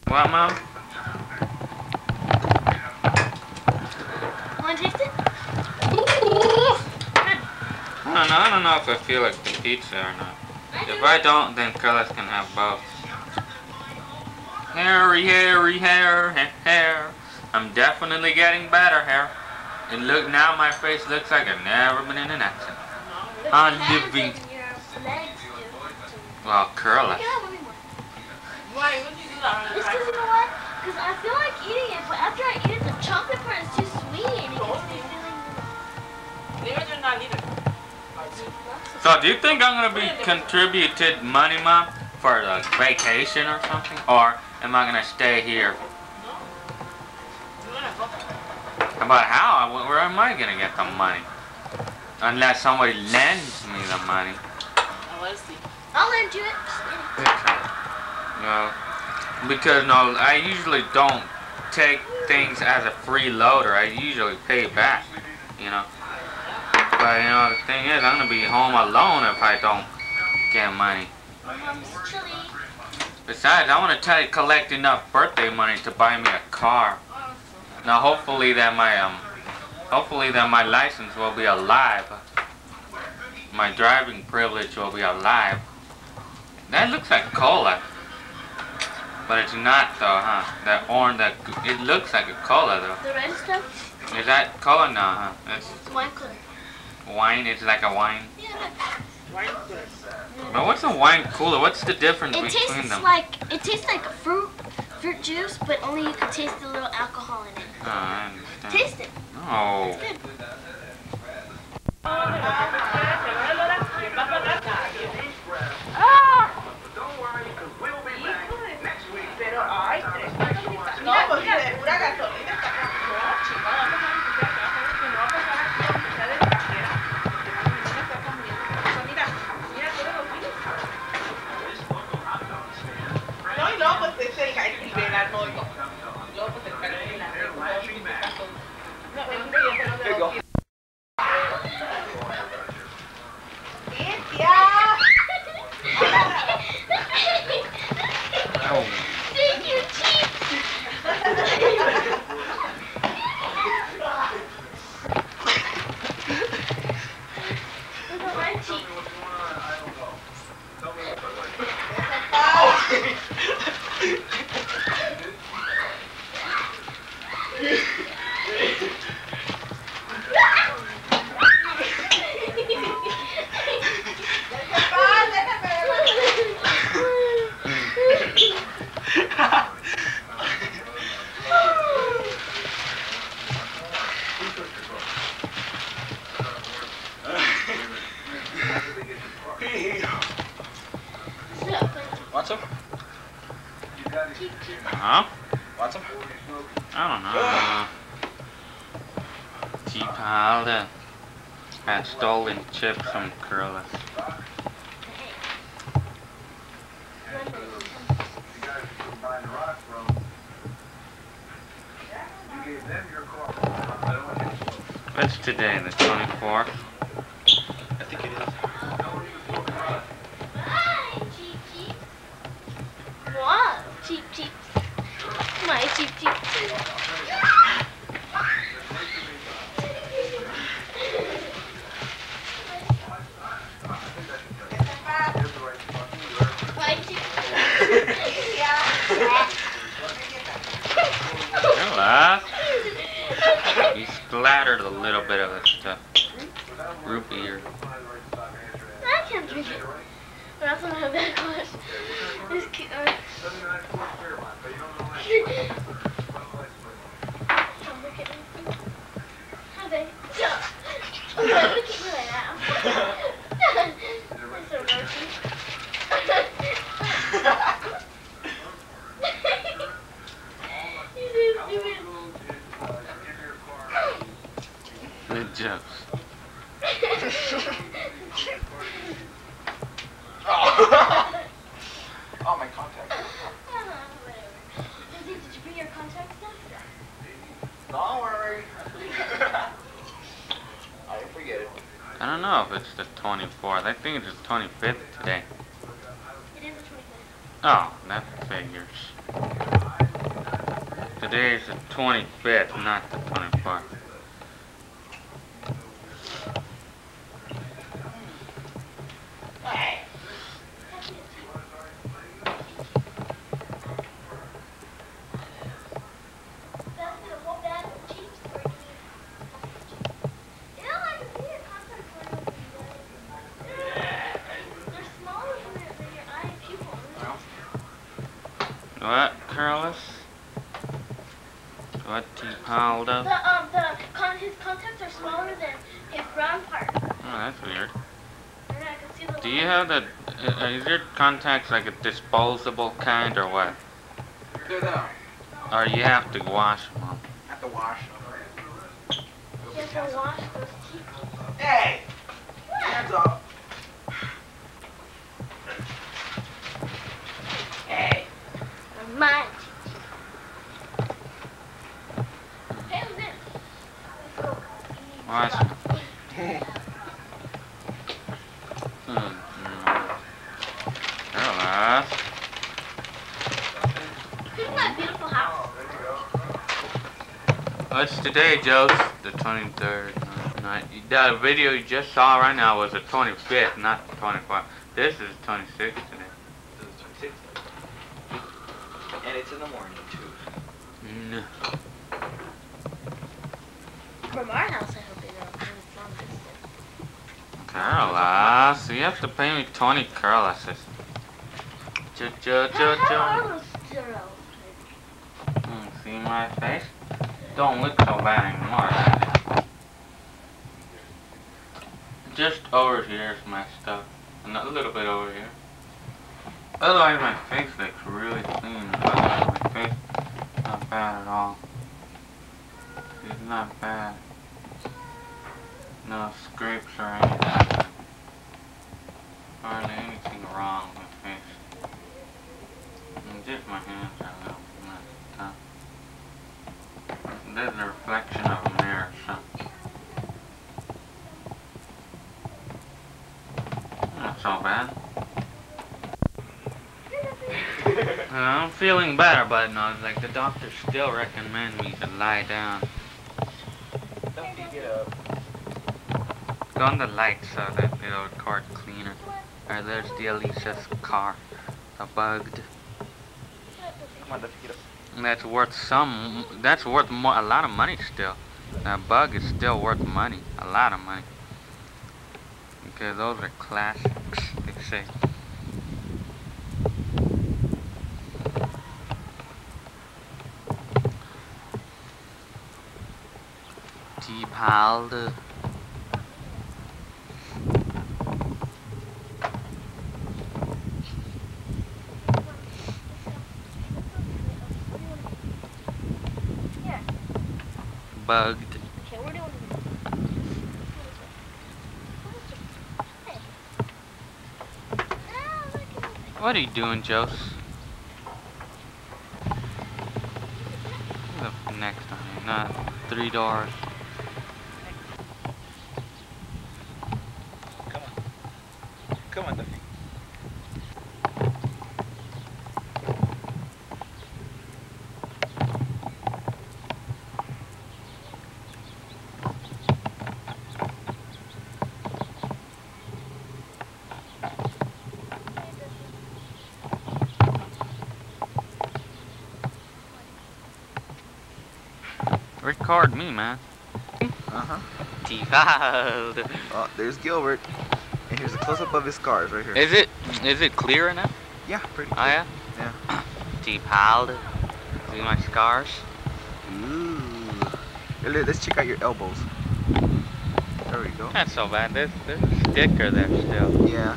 What, Mom? Want to taste it? I don't know. I don't know if I feel like the pizza or not. If I don't, then Carlos can have both. Hairy, hairy, hair, ha- hair. I'm definitely getting better hair. And look, now my face looks like I've never been in an accident. I'm living. Well, curl it. So, do you think I'm gonna be contributed money, Mom, for a vacation or something, or am I gonna stay here? About how? Where am I gonna get the money? Unless somebody lends me the money. I want to see. I'll lend you it. No, because no, I usually don't take things as a free loader. I usually pay back, you know. But you know, the thing is, I'm gonna be home alone if I don't get money. Besides, I want to try to collect enough birthday money to buy me a car. Now, hopefully that my um, hopefully that my license will be alive. My driving privilege will be alive. That looks like cola, but it's not though, huh? That orange, that it looks like a cola though. The red stuff. Is that cola now, huh? It's It's cooler. Wine. It's like a wine. Yeah. Wine cooler. But what's a wine cooler? What's the difference It between tastes them? like it tastes like fruit fruit juice, but only you can taste a little alcohol in it. Oh, I understand. Taste it. Oh. It's good. before. think it's. just hold? The, um, the con his contacts are smaller than his brown part. Oh, that's weird. Do you have the, uh, is your contacts like a disposable kind or what? Or you have to wash today, Joe, the 23rd. Night. The video you just saw right now was the 25th, not the 24th. This is the 26th today. This is 26th. And it's in the morning, too. No. From our house, I hope they don't. Carla, so you have to pay me 20 Carla, sister. Ch ch ch. Don't look so bad anymore. Just over here is my stuff. And a little bit over here. Otherwise my face looks really clean. My face not bad at all. It's not bad. Feeling better, but no, like the doctor still recommend me to lie down. Don't get up? Go on the light so that it'll record cleaner. Alright, there's the Alicia's car. The bugged. Come on, Duffy, get up. That's worth some. That's worth mo a lot of money still. That bug is still worth money, a lot of money. Because those are classics, they say. T-Pald. Yeah. Bugged. Okay, we're doing Hey. Ah, look at that. What are you doing, Jose? The next one, not three doors. Come on. Come on, Duffy. Record me, man. Uh-huh. T-Pald. Oh, there's Gilbert. And here's a close-up of his scars right here. Is it is it clear enough? yeah, pretty Oh yeah? Yeah. T-Pald. See my scars? Ooh. Let- Let's check out your elbows. There we go. Not so bad. There's, there's a sticker there still. Yeah.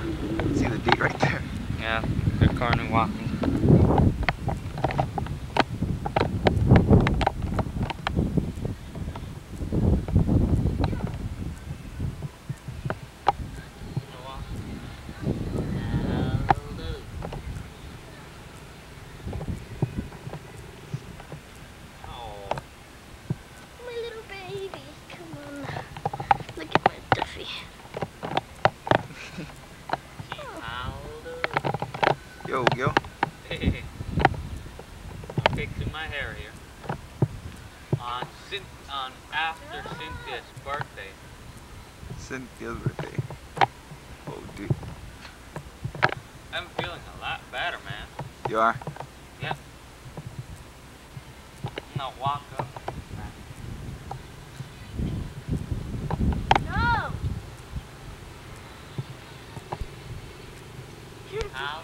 See the date right there. Yeah, they're currently walking. My little baby. Come on. Look at my Duffy. Yo, yo. Hey, I'm fixing my hair here. On Cyn- on after Cynthia's birthday. Cynthia's birthday. Oh, dude. I'm feeling a lot better, man. You are? I'm gonna walk up. No. How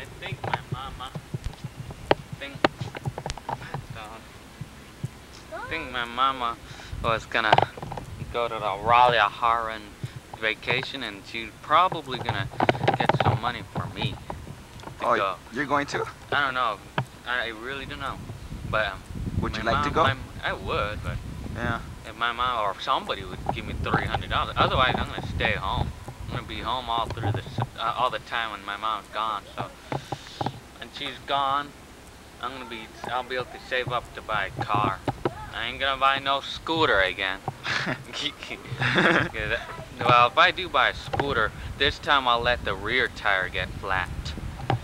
I think my mama think I think my mama was gonna go to the Raleigh Haran vacation and she's probably gonna get some money for me to Oh, go. you're going to? I don't know. I, really don't know. But um, Would you like to go? my- I would, but Yeah. if my mom or somebody would give me three hundred dollars, otherwise I'm gonna stay home. I'm gonna be home all through the uh, all the time when my mom's gone. So, and she's gone, I'm gonna be I'll be able to save up to buy a car. I ain't gonna buy no scooter again. well, if I do buy a scooter, this time I'll let the rear tire get flat.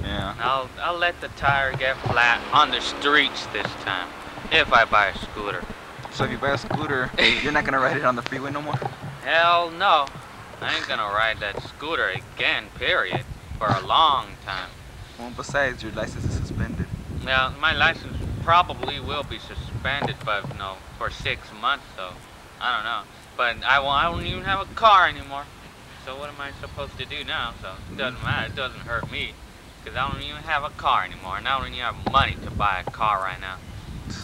yeah. I'll I'll let the tire get flat on the streets this time. If I buy a scooter. So if you buy a scooter, you're not gonna ride it on the freeway no more? Hell no. I ain't gonna ride that scooter again, period. For a long time. Well, besides, your license is suspended. Now, my license probably will be suspended, but you know, for six months though. I don't know. But I won't, I don't even have a car anymore. So what am I supposed to do now? So it doesn't matter. It doesn't hurt me. Because I don't even have a car anymore. And I don't even have money to buy a car right now.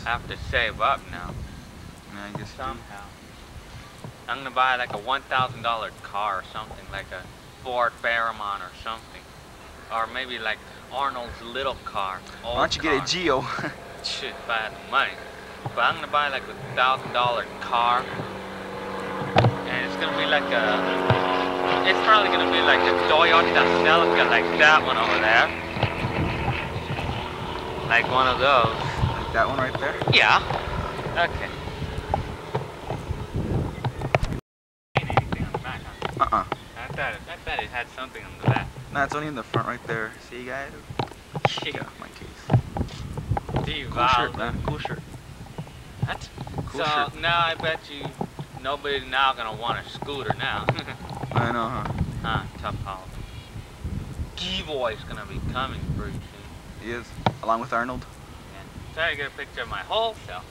I have to save up now. Yeah, I guess. Somehow. I'm gonna buy like a one thousand dollar car or something like a Ford Fairmont or something, or maybe like Arnold's little car. Why don't you get a Geo? Shit, if I had the money. But I'm gonna buy like a thousand dollar car, and it's gonna be like a. It's probably gonna be like a Toyota Celica, like that one over there. Like one of those. like that one right there? Yeah. Okay. Ain't anything on the back, huh? Uh-uh. I thought it, I thought it had something on the back. Nah, it's only in the front right there. See, you guys? Yeah. Oh my case. Cool shirt, man. Cool shirt. What? Cool so shirt. now I bet you nobody's now gonna want a scooter now. I know, huh? huh? Tough call. G-Boy's gonna be coming pretty soon. He is. Along with Arnold. Yeah. Try to get a picture of my whole self,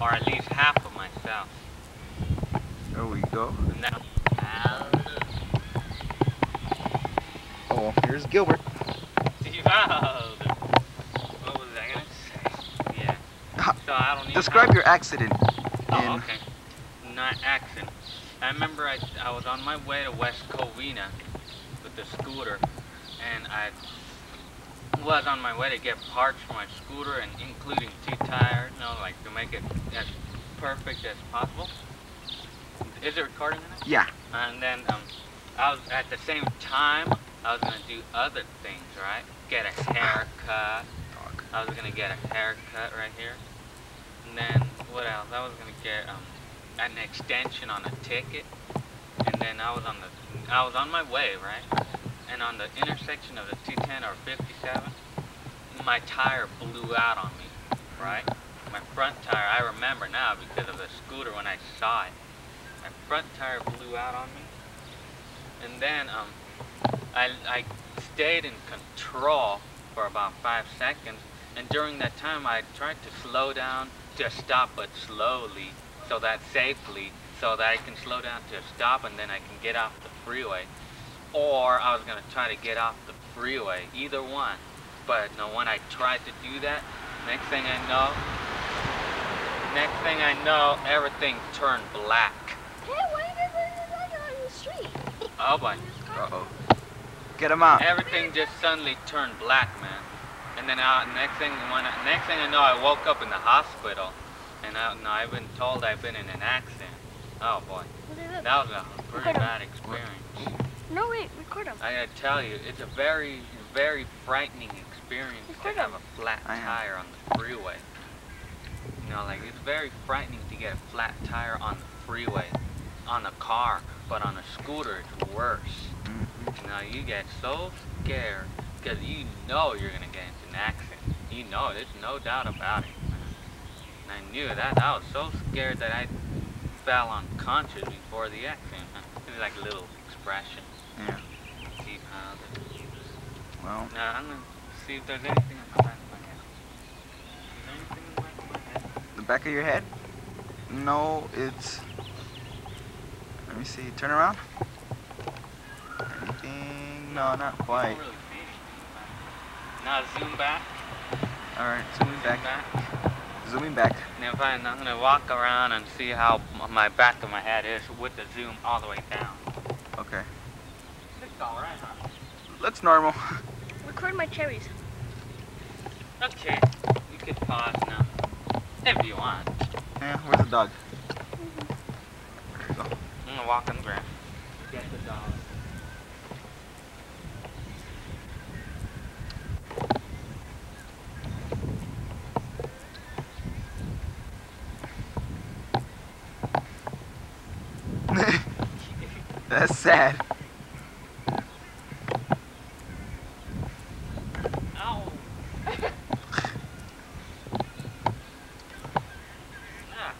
or at least half of myself. There we go. Now, Oh, here's Gilbert. Devaldo. What was I gonna say? Yeah. Ha- So I don't Describe your accident. Oh, in- okay. Not accident. I remember I, I was on my way to West Covina with the scooter, and I was on my way to get parts for my scooter, and including two tires, you know, like to make it as perfect as possible. Is it recording now? Yeah. And then um, I was at the same time I was gonna do other things, right? Get a haircut. I was gonna get a haircut right here. And then what else? I was gonna get um, an extension on a ticket. And then I was on the I was on my way, right? And on the intersection of the 210 or 57, my tire blew out on me, right? My front tire, I remember now because of the scooter when I saw it. My front tire blew out on me. And then um, I, I stayed in control for about five seconds. And during that time, I tried to slow down to stop, but slowly, so that safely, so that I can slow down to a stop and then I can get off the freeway. Or I was gonna try to get off the freeway, either one. But no, when I tried to do that, next thing I know, next thing I know, everything turned black. Hey, why did they on the street? Oh boy. Uh-oh. Get him out. Everything just suddenly turned black, man. And then uh, next thing when I, next thing I know, I woke up in the hospital, and I, no, I've been told I've been in an accident. Oh boy, that was a pretty bad experience. No, wait, record him. I gotta tell you, it's a very, very frightening experience to Record have 'em. a flat tire on the freeway. You know, like it's very frightening to get a flat tire on the freeway, on a car, but on a scooter it's worse. Mhm. You know, you get so scared because you know you're gonna get into an accident. You know, there's no doubt about it. And I knew that. I was so scared that I fell unconscious before the accident. It was like a little expression. Yeah. Deep house. Well, Now I'm gonna see if there's anything in the back of my head. Is there anything in the back of my head? the back of your head? No, it's. Let me see. Turn around. Anything? No, not quite. don't really see anything in the back. Now zoom back. All right, zooming Zoom back. back. Zooming back. Now if I, I'm gonna walk around and see how my back of my head is with the zoom all the way down. Okay. It's all right, huh? Let's normal. Record my cherries. Okay, you could pause now. If you want. Yeah, where's the dog? There you go. I'm gonna walk on the ground. Get the dog. That's sad. Ow! ah.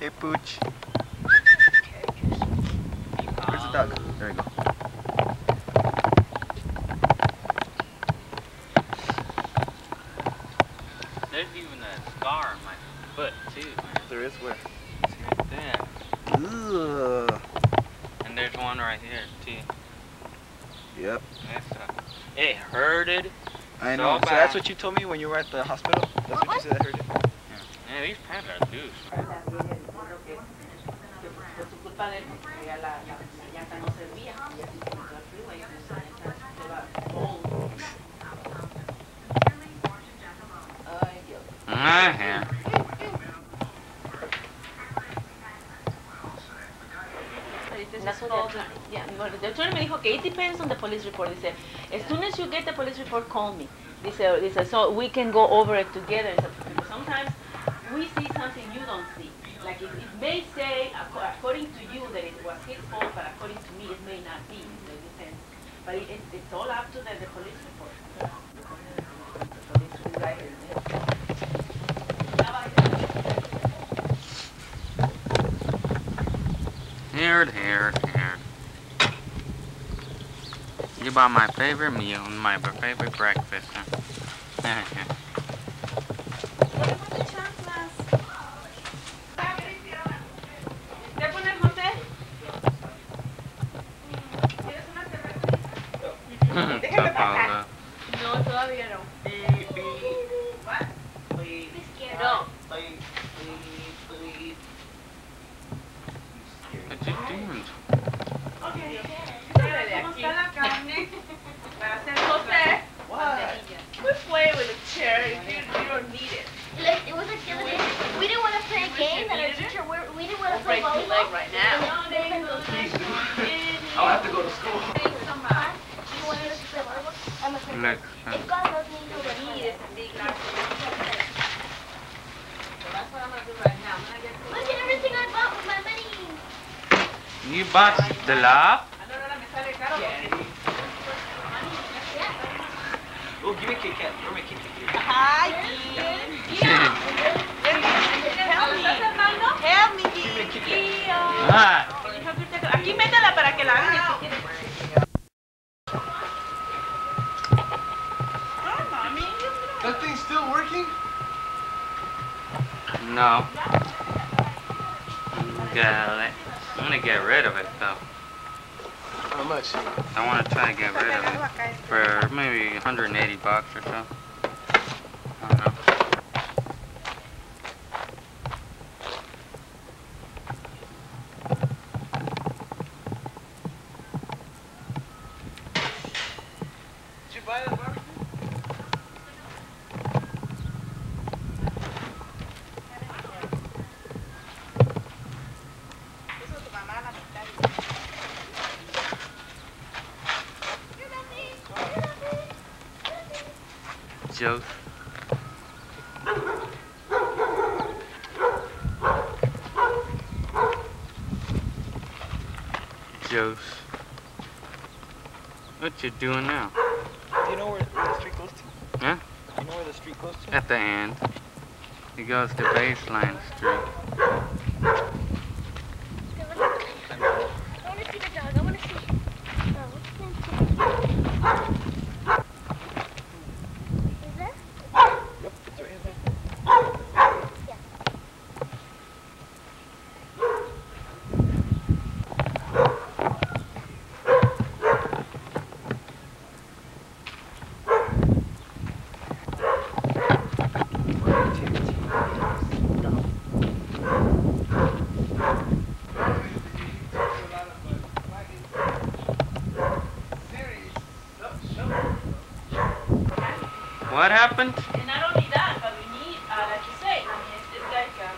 Hey, Pooch. Where's the dog? There you go. There's even a scar on my foot too, man. There is where? It's right there. Ugh. And there's one right here too. Yep. That's it hurted. I know. So that's what you told me when you were at the hospital? That's what you said that hurt you? Yeah, these pants are loose. Oh, También el otro que, que por su culpa de él, porque ya la, la, la llanta no servía. Y así se metió al freeway, y esa llanta lleva todo. Ay, Dios. Ajá. That's what Yeah, the attorney me dijo que it depends on the police report. Dice, as soon as you get the police report, call me. Dice, dice so we can go over it together. Sometimes we see something you don't see. Like it, it may say, according to you, that it was his fault, but according to me, it may not be. So it depends. But it, it, it's all up to the, the police report. Here, here. You bought my favorite meal and my favorite breakfast. bought the love? A la What you doing now? Do you know where, the street goes to? Huh? Do you know where the street goes to? At the end. It goes to Baseline Street. I want to see the dog. I want to see. Oh, what's his name? Is that? Yep, it's right here. What happened? And not only that, but we need, uh, like you say, I mean, it's, it's like, um,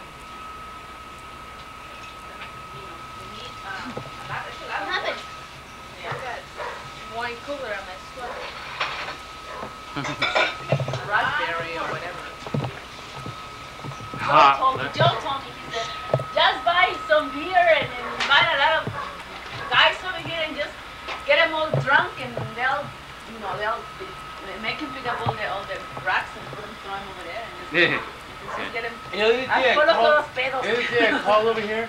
you know, we need, um, a lot, it's a lot of What happened? work. Yeah, I got wine cooler on my sweater. Raspberry or whatever. Joe Hot. told me, Joe told me, he said, just buy some beer and, and invite a lot of guys over here and just get them all drunk and they'll, you know, they'll be, make him pick up all the, all the rocks and put them, throw them over there and just, Yeah. just get them, You know, the other day I Hazlos called, todos pedos. the other day I called over here,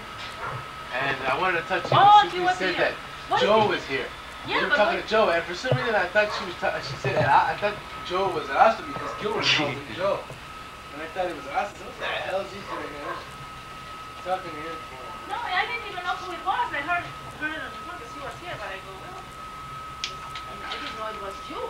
and I wanted to touch you. Oh, and she Susie was said here. that What is Joe it? was here. Yeah, we were but talking what- to Joe, and for some reason I thought she was. Ta- she said that I, I thought Joe was Rasta because Gilbert called him Joe, and I thought it was Rasta. What the hell is he doing here? Talking to him for. No, I didn't even know who it was. I heard, heard it on the phone because he was here, but I go, well, I didn't know it was you.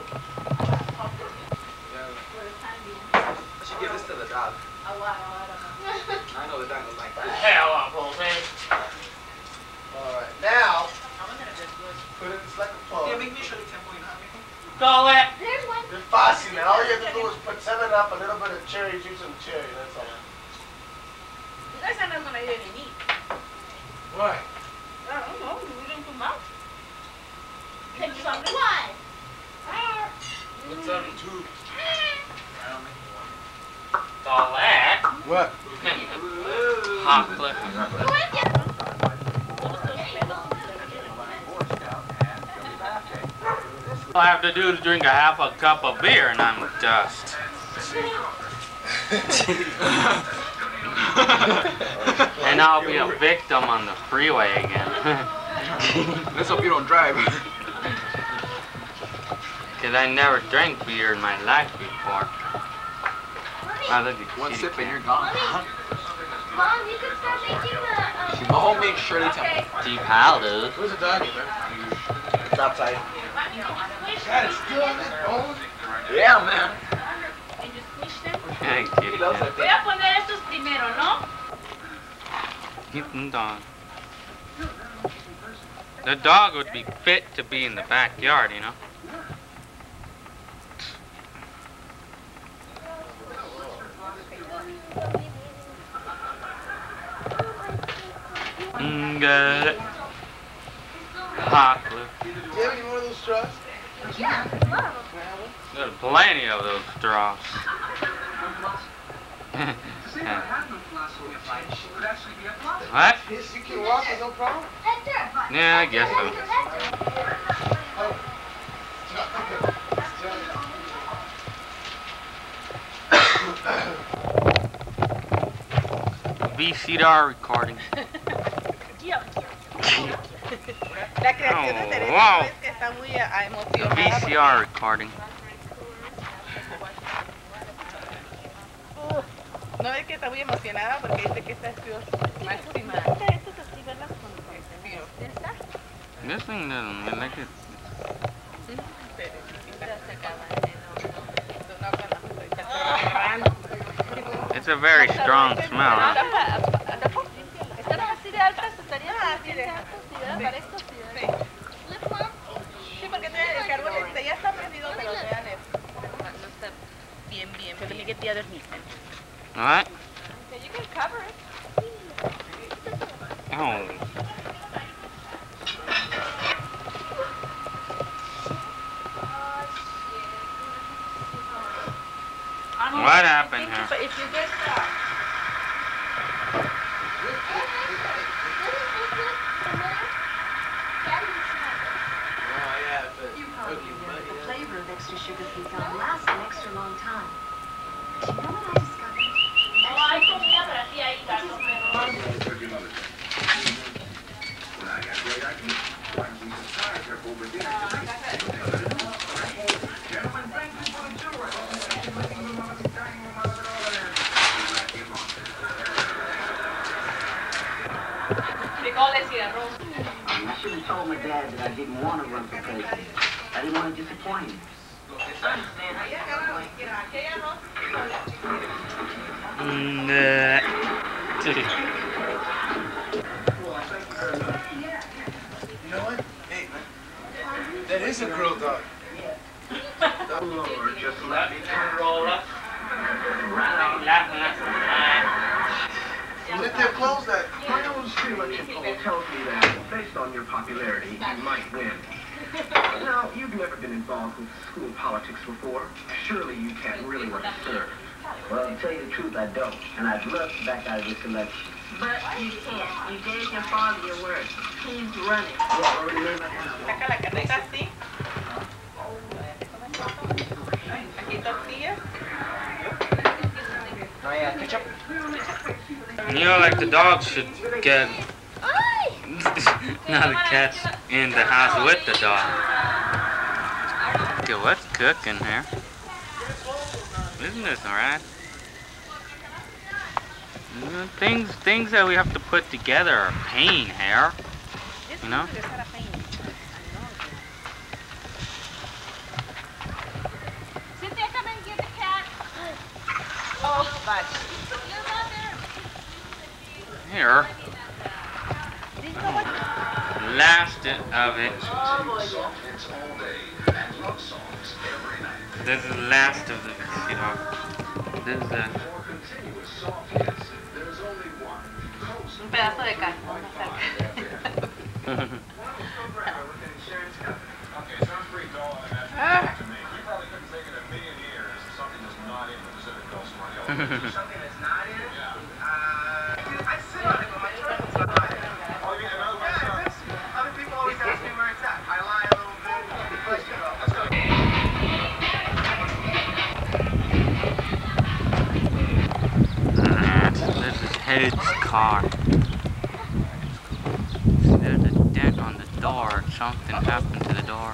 I was talking to you Yeah. for the time being. I should give this to the dog. Aguara, aguara. I know the dog will like this. Hell up, old man. Alright, now, I'm gonna just put it just like a plug. Yeah, plug. make me sure the tempo, you know how to make it. Call it. There's one. You're fussy, man. All you have to do is put 7 up, a little bit of cherry juice and cherry, that's all. You guys are not gonna hear any meat. Why? I don't know. We didn't put mouth. Take some. Why? What's on the tube? Call What? Hot. All I have to do is drink a half a cup of beer and I'm dust. and I'll be a victim on the freeway again. Let's hope you don't drive. Because I never drank beer in my life before. Oh, look at One sip and you're gone. Mom, you can start making the. Um, Oh, make sure they tell okay. Deep powder. Where's the doggy, man? It's outside. God, it's still on that bone? Yeah, man. And you squish them. Hey, He kitty loves Voy a poner estos primero, ¿no? Keep dog. The dog would be fit to be in the backyard, you know. Mm, got it. Hot glue. Do you have any more of those straws? Yeah, a lot of them. Can I have one? There's plenty of those straws. To say I had no philosophy of life would actually be a plus. what? Yes, you can walk with no problem? Yeah, I guess so. Hector. VCR recording. La creación de Oh, Teresa wow. es que está muy ah, emocionada. VCR recording. No es que está muy emocionada porque dice que esta es su máxima. This thing doesn't look like it. It's a very strong smell. huh? Están así de altas, estarían Ah, sí, de- bien altas, sí, ¿verdad? Para esto, sí, Sí. ¿verdad? Sí, porque tiene el carbón este, ya está prendido, pero vean el- No está bien, bien, Se bien. tiene que tirar dormir. What? Okay, you can cover it. Oh. What happened here? But if you get uh, Oh, yeah, but. You probably Okay, know but, that the yeah. flavor of extra sugar free gum lasts an extra long time. Do you know what I discovered? No hay comida para ti ahí, gato. frijoles y arroz. I should have told my dad that I didn't want to run for president. I didn't want to disappoint him. Mm, uh, You know what? Hey, that is a girl dog. Lord, just let me You let them close that. Me that, based on your popularity, you might win. Now, you've never been involved with school politics before. Surely you can't really want to serve. Well, to tell you the truth, I don't. And I'd love to back out of this election. But you can't. You gave your father your word. He's running. Yeah, I already made my mind up. Saca la carnita así. Aquí tortillas. Yeah, ketchup. you know, like the dogs should get. now the cat's in the house with the dog. Okay, what's cooking here? Isn't this alright? Things things that we have to put together are pain here. You know? Here. Last of it. Boy, yeah. Hits all day and love songs every night. This is the last of the video. This is the. For continuous soft hits, there's only one. Un pedazo de carne. una Head's car. There's a dent on the door. Something happened to the door.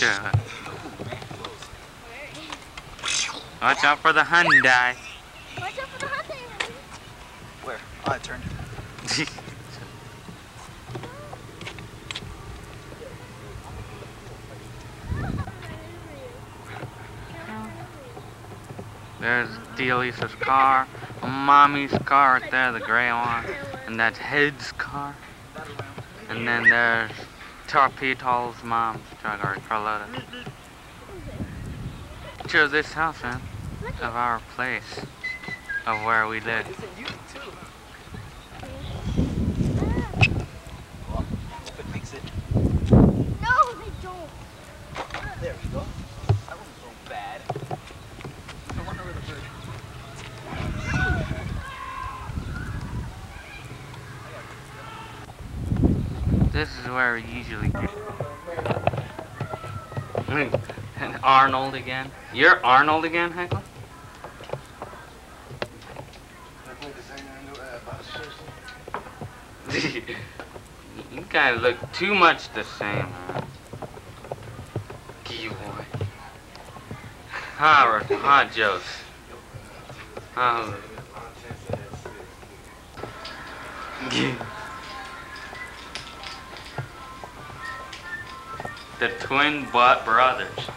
God. Watch out for the Hyundai. Watch out for the hot thing. Where? Oh, I turned. There's Delisa's car, Mommy's car right there, the gray one, and that's Head's car. And then there's Torpedo's mom's truck or Carlotta. Picture this house, man, of our place, of where we live. It's in you too. But fix it. No, they don't. There we go. That wasn't so bad. I wonder where the bird. This is where we usually get. And Arnold again. You're Arnold again, Heckler? You guys look too much the same. Gee, boy. Howard, hot jokes. Oh. the twin butt brothers.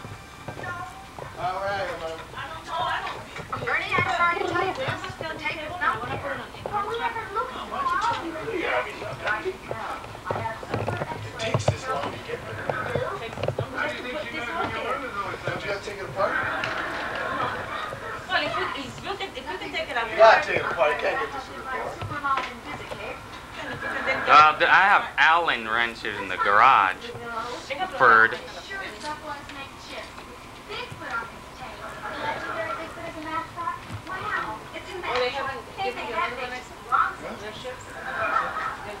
Take it out. You can't get this the. Uh, I have Allen wrenches in the garage. Ferd. Sure, stop let's make chips. Bigfoot on this tape. The legendary Bigfoot is a mascot? Wow. It's in Well, they that haven't Can't given say you that another makes one? wrong Their ships? sense.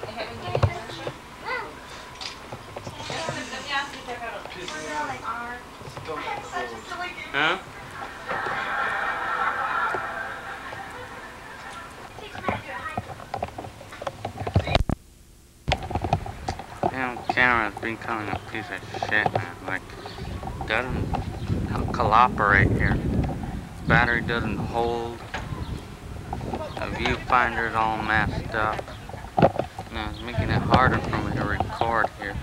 They haven't given you their ships? No. Let me ask you, Carol. We're really are. I have such a silly game. Huh? Teach me how to do a hike. Damn camera's becoming a piece of shit, man. Like, doesn't cooperate here. Battery doesn't hold. The viewfinder's all messed up. No, it's making it harder for me to record here.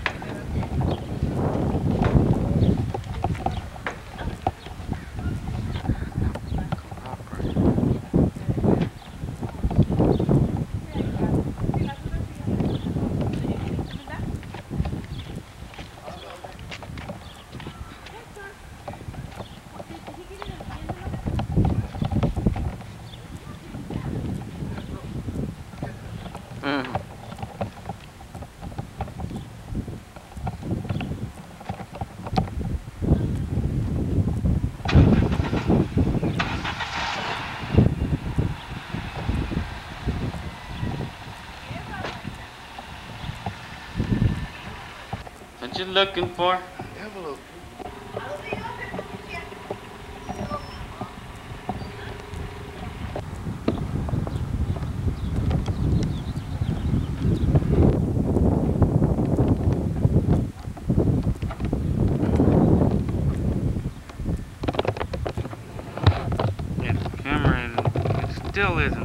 looking for? It still is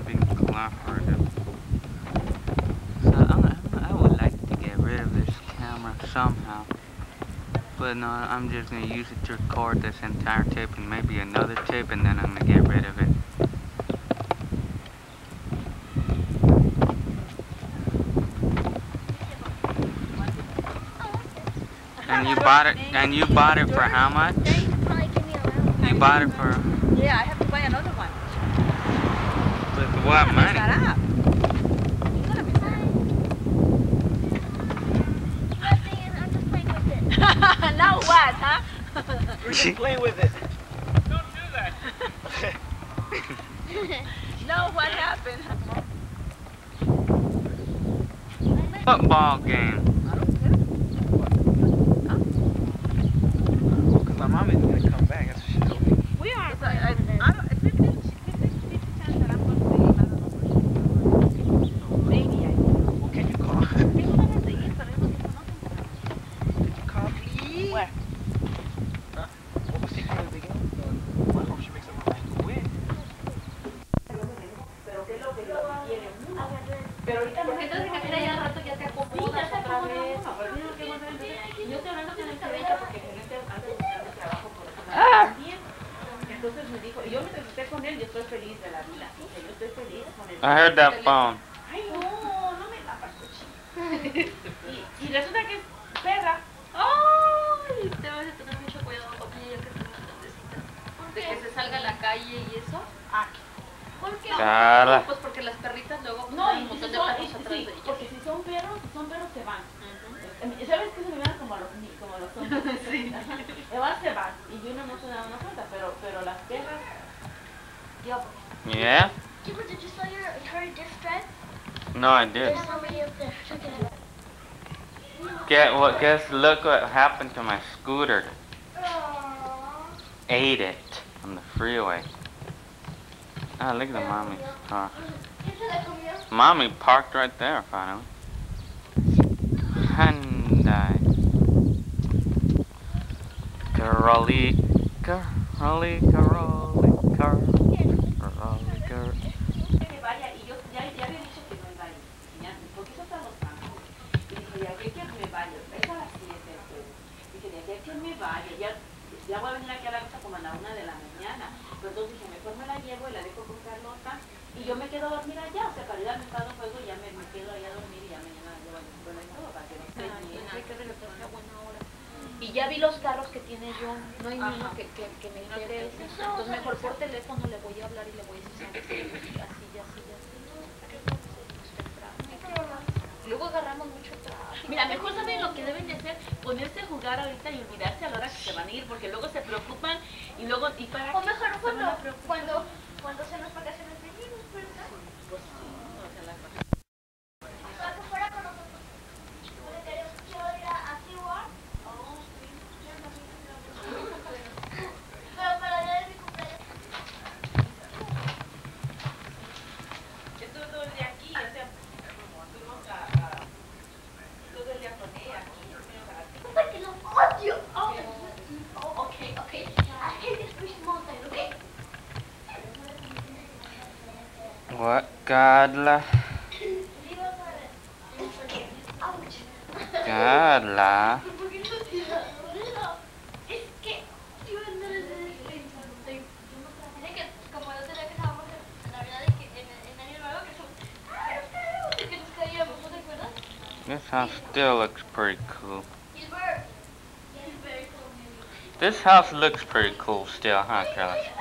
no, I'm just gonna use it to record this entire tape and maybe another tape and then I'm gonna get rid of it. And you bought it and you bought it for how much? You bought it for Yeah, I have to buy another one. with what money? up. now what, huh? We're just playing with it. Pero ahorita no Porque entonces en aquella ya al rato ya te acomodas otra vez. No, pero que a empezar. Yo estoy hablando con el gerente porque el gerente trabajo por Ah. Entonces me dijo, y yo me entrevisté con él y estoy feliz de la vida. Yo estoy feliz con él. I heard that phone. Ay, no, no me la paso y, y resulta que es perra. Ay, debes de tener mucho cuidado con ella que está muy grandecita. De que se salga a la calle y eso. Ah, ¿Por qué? Cara. Pues Yeah? Cooper, did you sell your her disk drive? No, I did. There's somebody up there. Check it out. Get what? Guess look what happened to my scooter. Ate it on the freeway. Ah, look at the mommy's car. ¿Quién se la comió? Mommy parked right there, finally. Hyundai. Carolica, Carolica, Carolica, Carolica. ya voy a venir aquí a la casa como a la una de la mañana. Pero entonces mejor me la llevo y la dejo con Carlota y yo me quedo a allá. O sea, para ir a mi estado fuego ya me, me, quedo allá a dormir y ya mañana voy a todo para que no. Y ya vi los carros tiene John. No hay niño que, que, que me te- Entonces mejor por teléfono le voy a hablar y le voy a decir "Sabes qué? así, así, así, así. Luego agarramos mucho tráfico. Mira, mejor saben lo que deben de hacer, ponerse a jugar ahorita y olvidarse a la hora que se van a ir, porque luego se preocupan y luego, ¿y para O mejor Se cuando, cuando, cuando sean las te acuerdas? This house still looks pretty cool. This house looks pretty cool still, huh, Carla?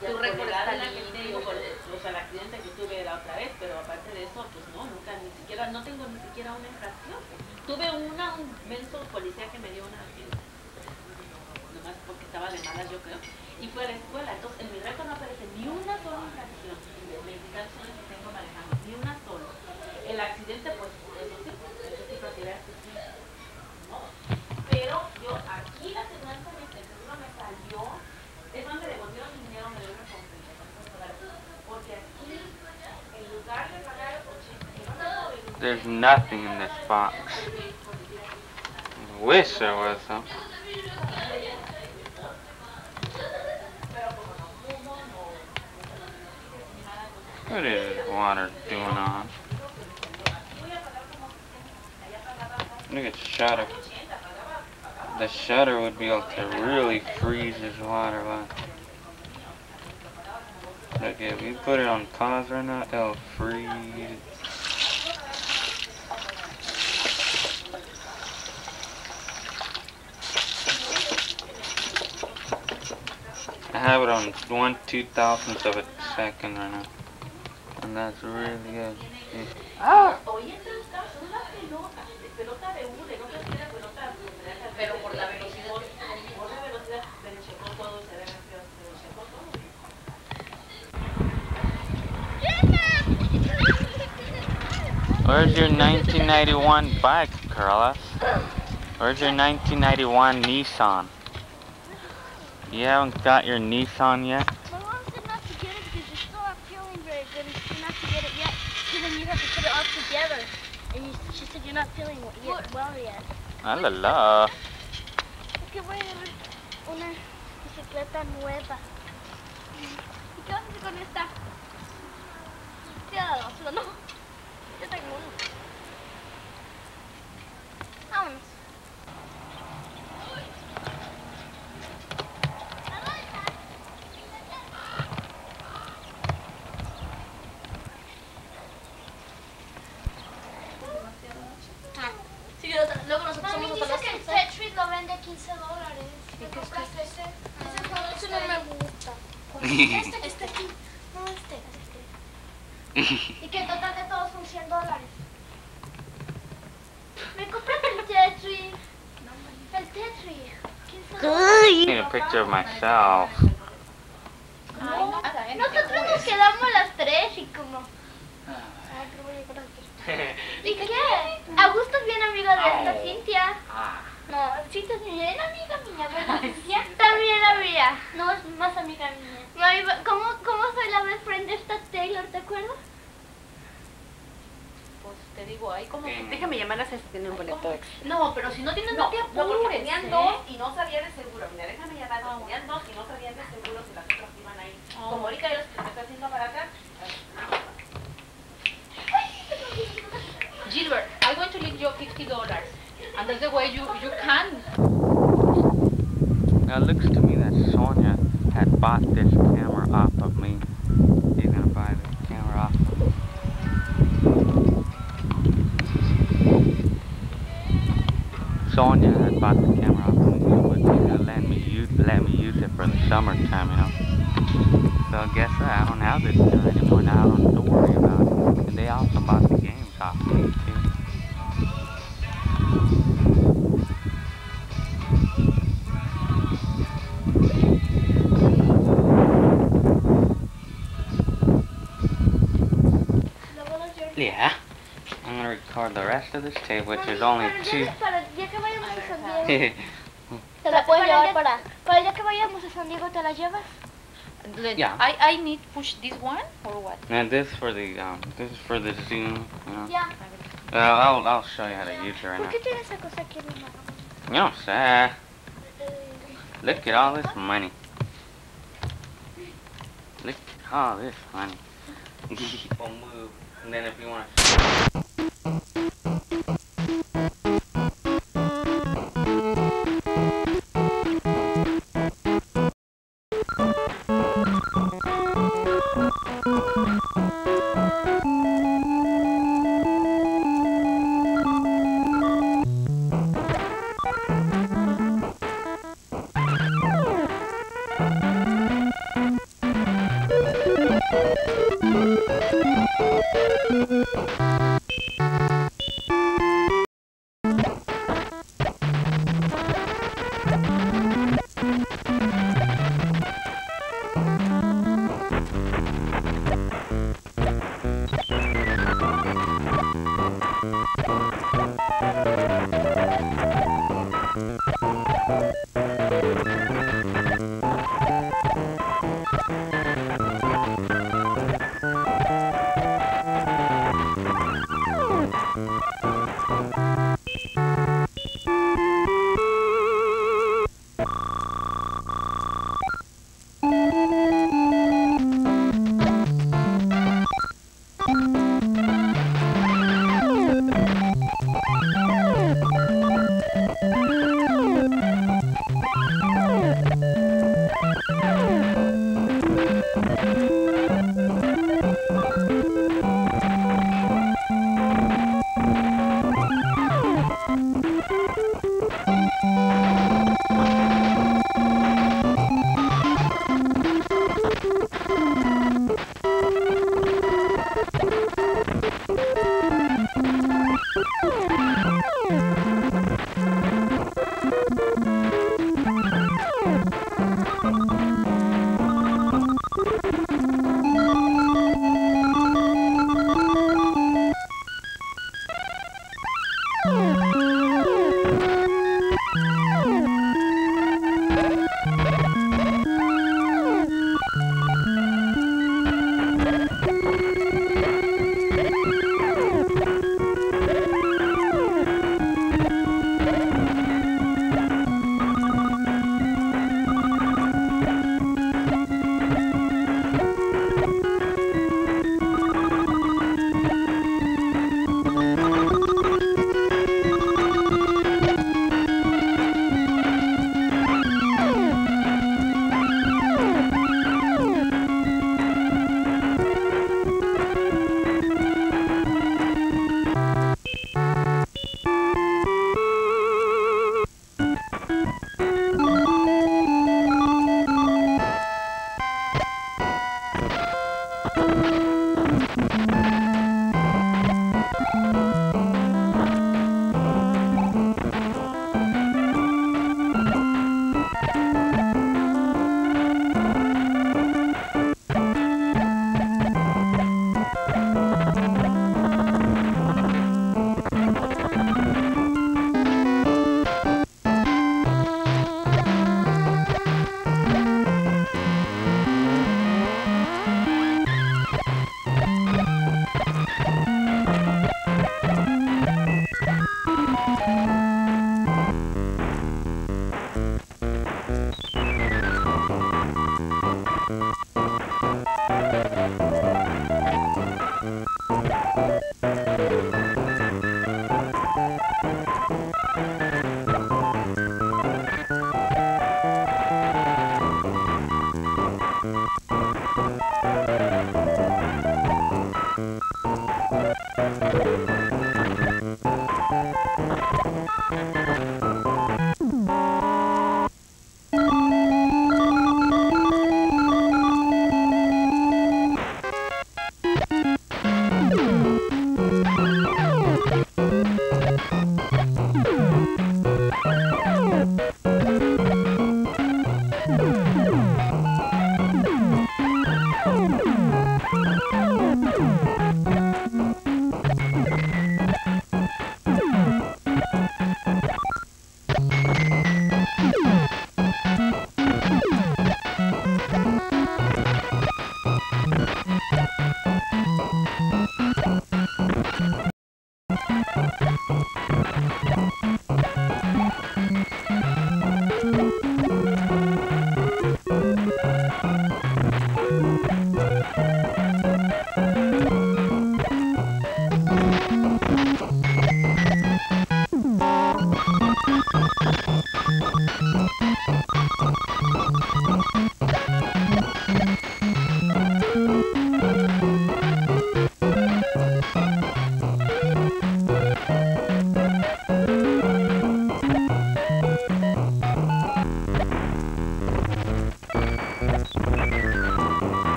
Tu récord la que por o sea, el accidente que tuve la otra vez, pero aparte de eso, pues no, nunca, ni siquiera, no tengo ni siquiera una infracción. Tuve una, un menso policía que me dio una nomás porque estaba de malas yo creo, y fue a la escuela, entonces en mi récord no aparece ni una sola infracción, en los 23 años que tengo manejando, ni una sola. El accidente, pues, There's nothing in this box. Wish there was some. What is water doing on? Look at the shutter. The shutter would be able to really freeze this water. Look. Look, if you put it on pause right now, it'll freeze. Have it on one two thousandth of a second right now. And that's really good. Where's your 1991 bike, Carlos? Where's your 1991 Nissan? You haven't got your Nissan yet? My mom said not to get it because you're still not feeling very good and she said not to get it yet because then you have to put it all together. And you, she said you're not feeling w- yet, well yet. Ah, la la. Es que voy a ver una bicicleta nueva. ¿Y qué vas a hacer con esta? Tírala a la basura, no. Yo tengo uno. Vámonos. This tape, which is only two. Para el día que vayamos a San Diego. ¿Te la puedes llevar para...? Para el día que vayamos a San Diego, ¿te la llevas? Yeah. I, I need push this one or what? and this for the um, this is for the Zoom. You know. Ya. Uh, I'll I'll show you how to use it right ¿Por now. qué tiene esa cosa aquí en mi mano? You know. Look at all this money. Look at all this money. we'll move, and then if you want to.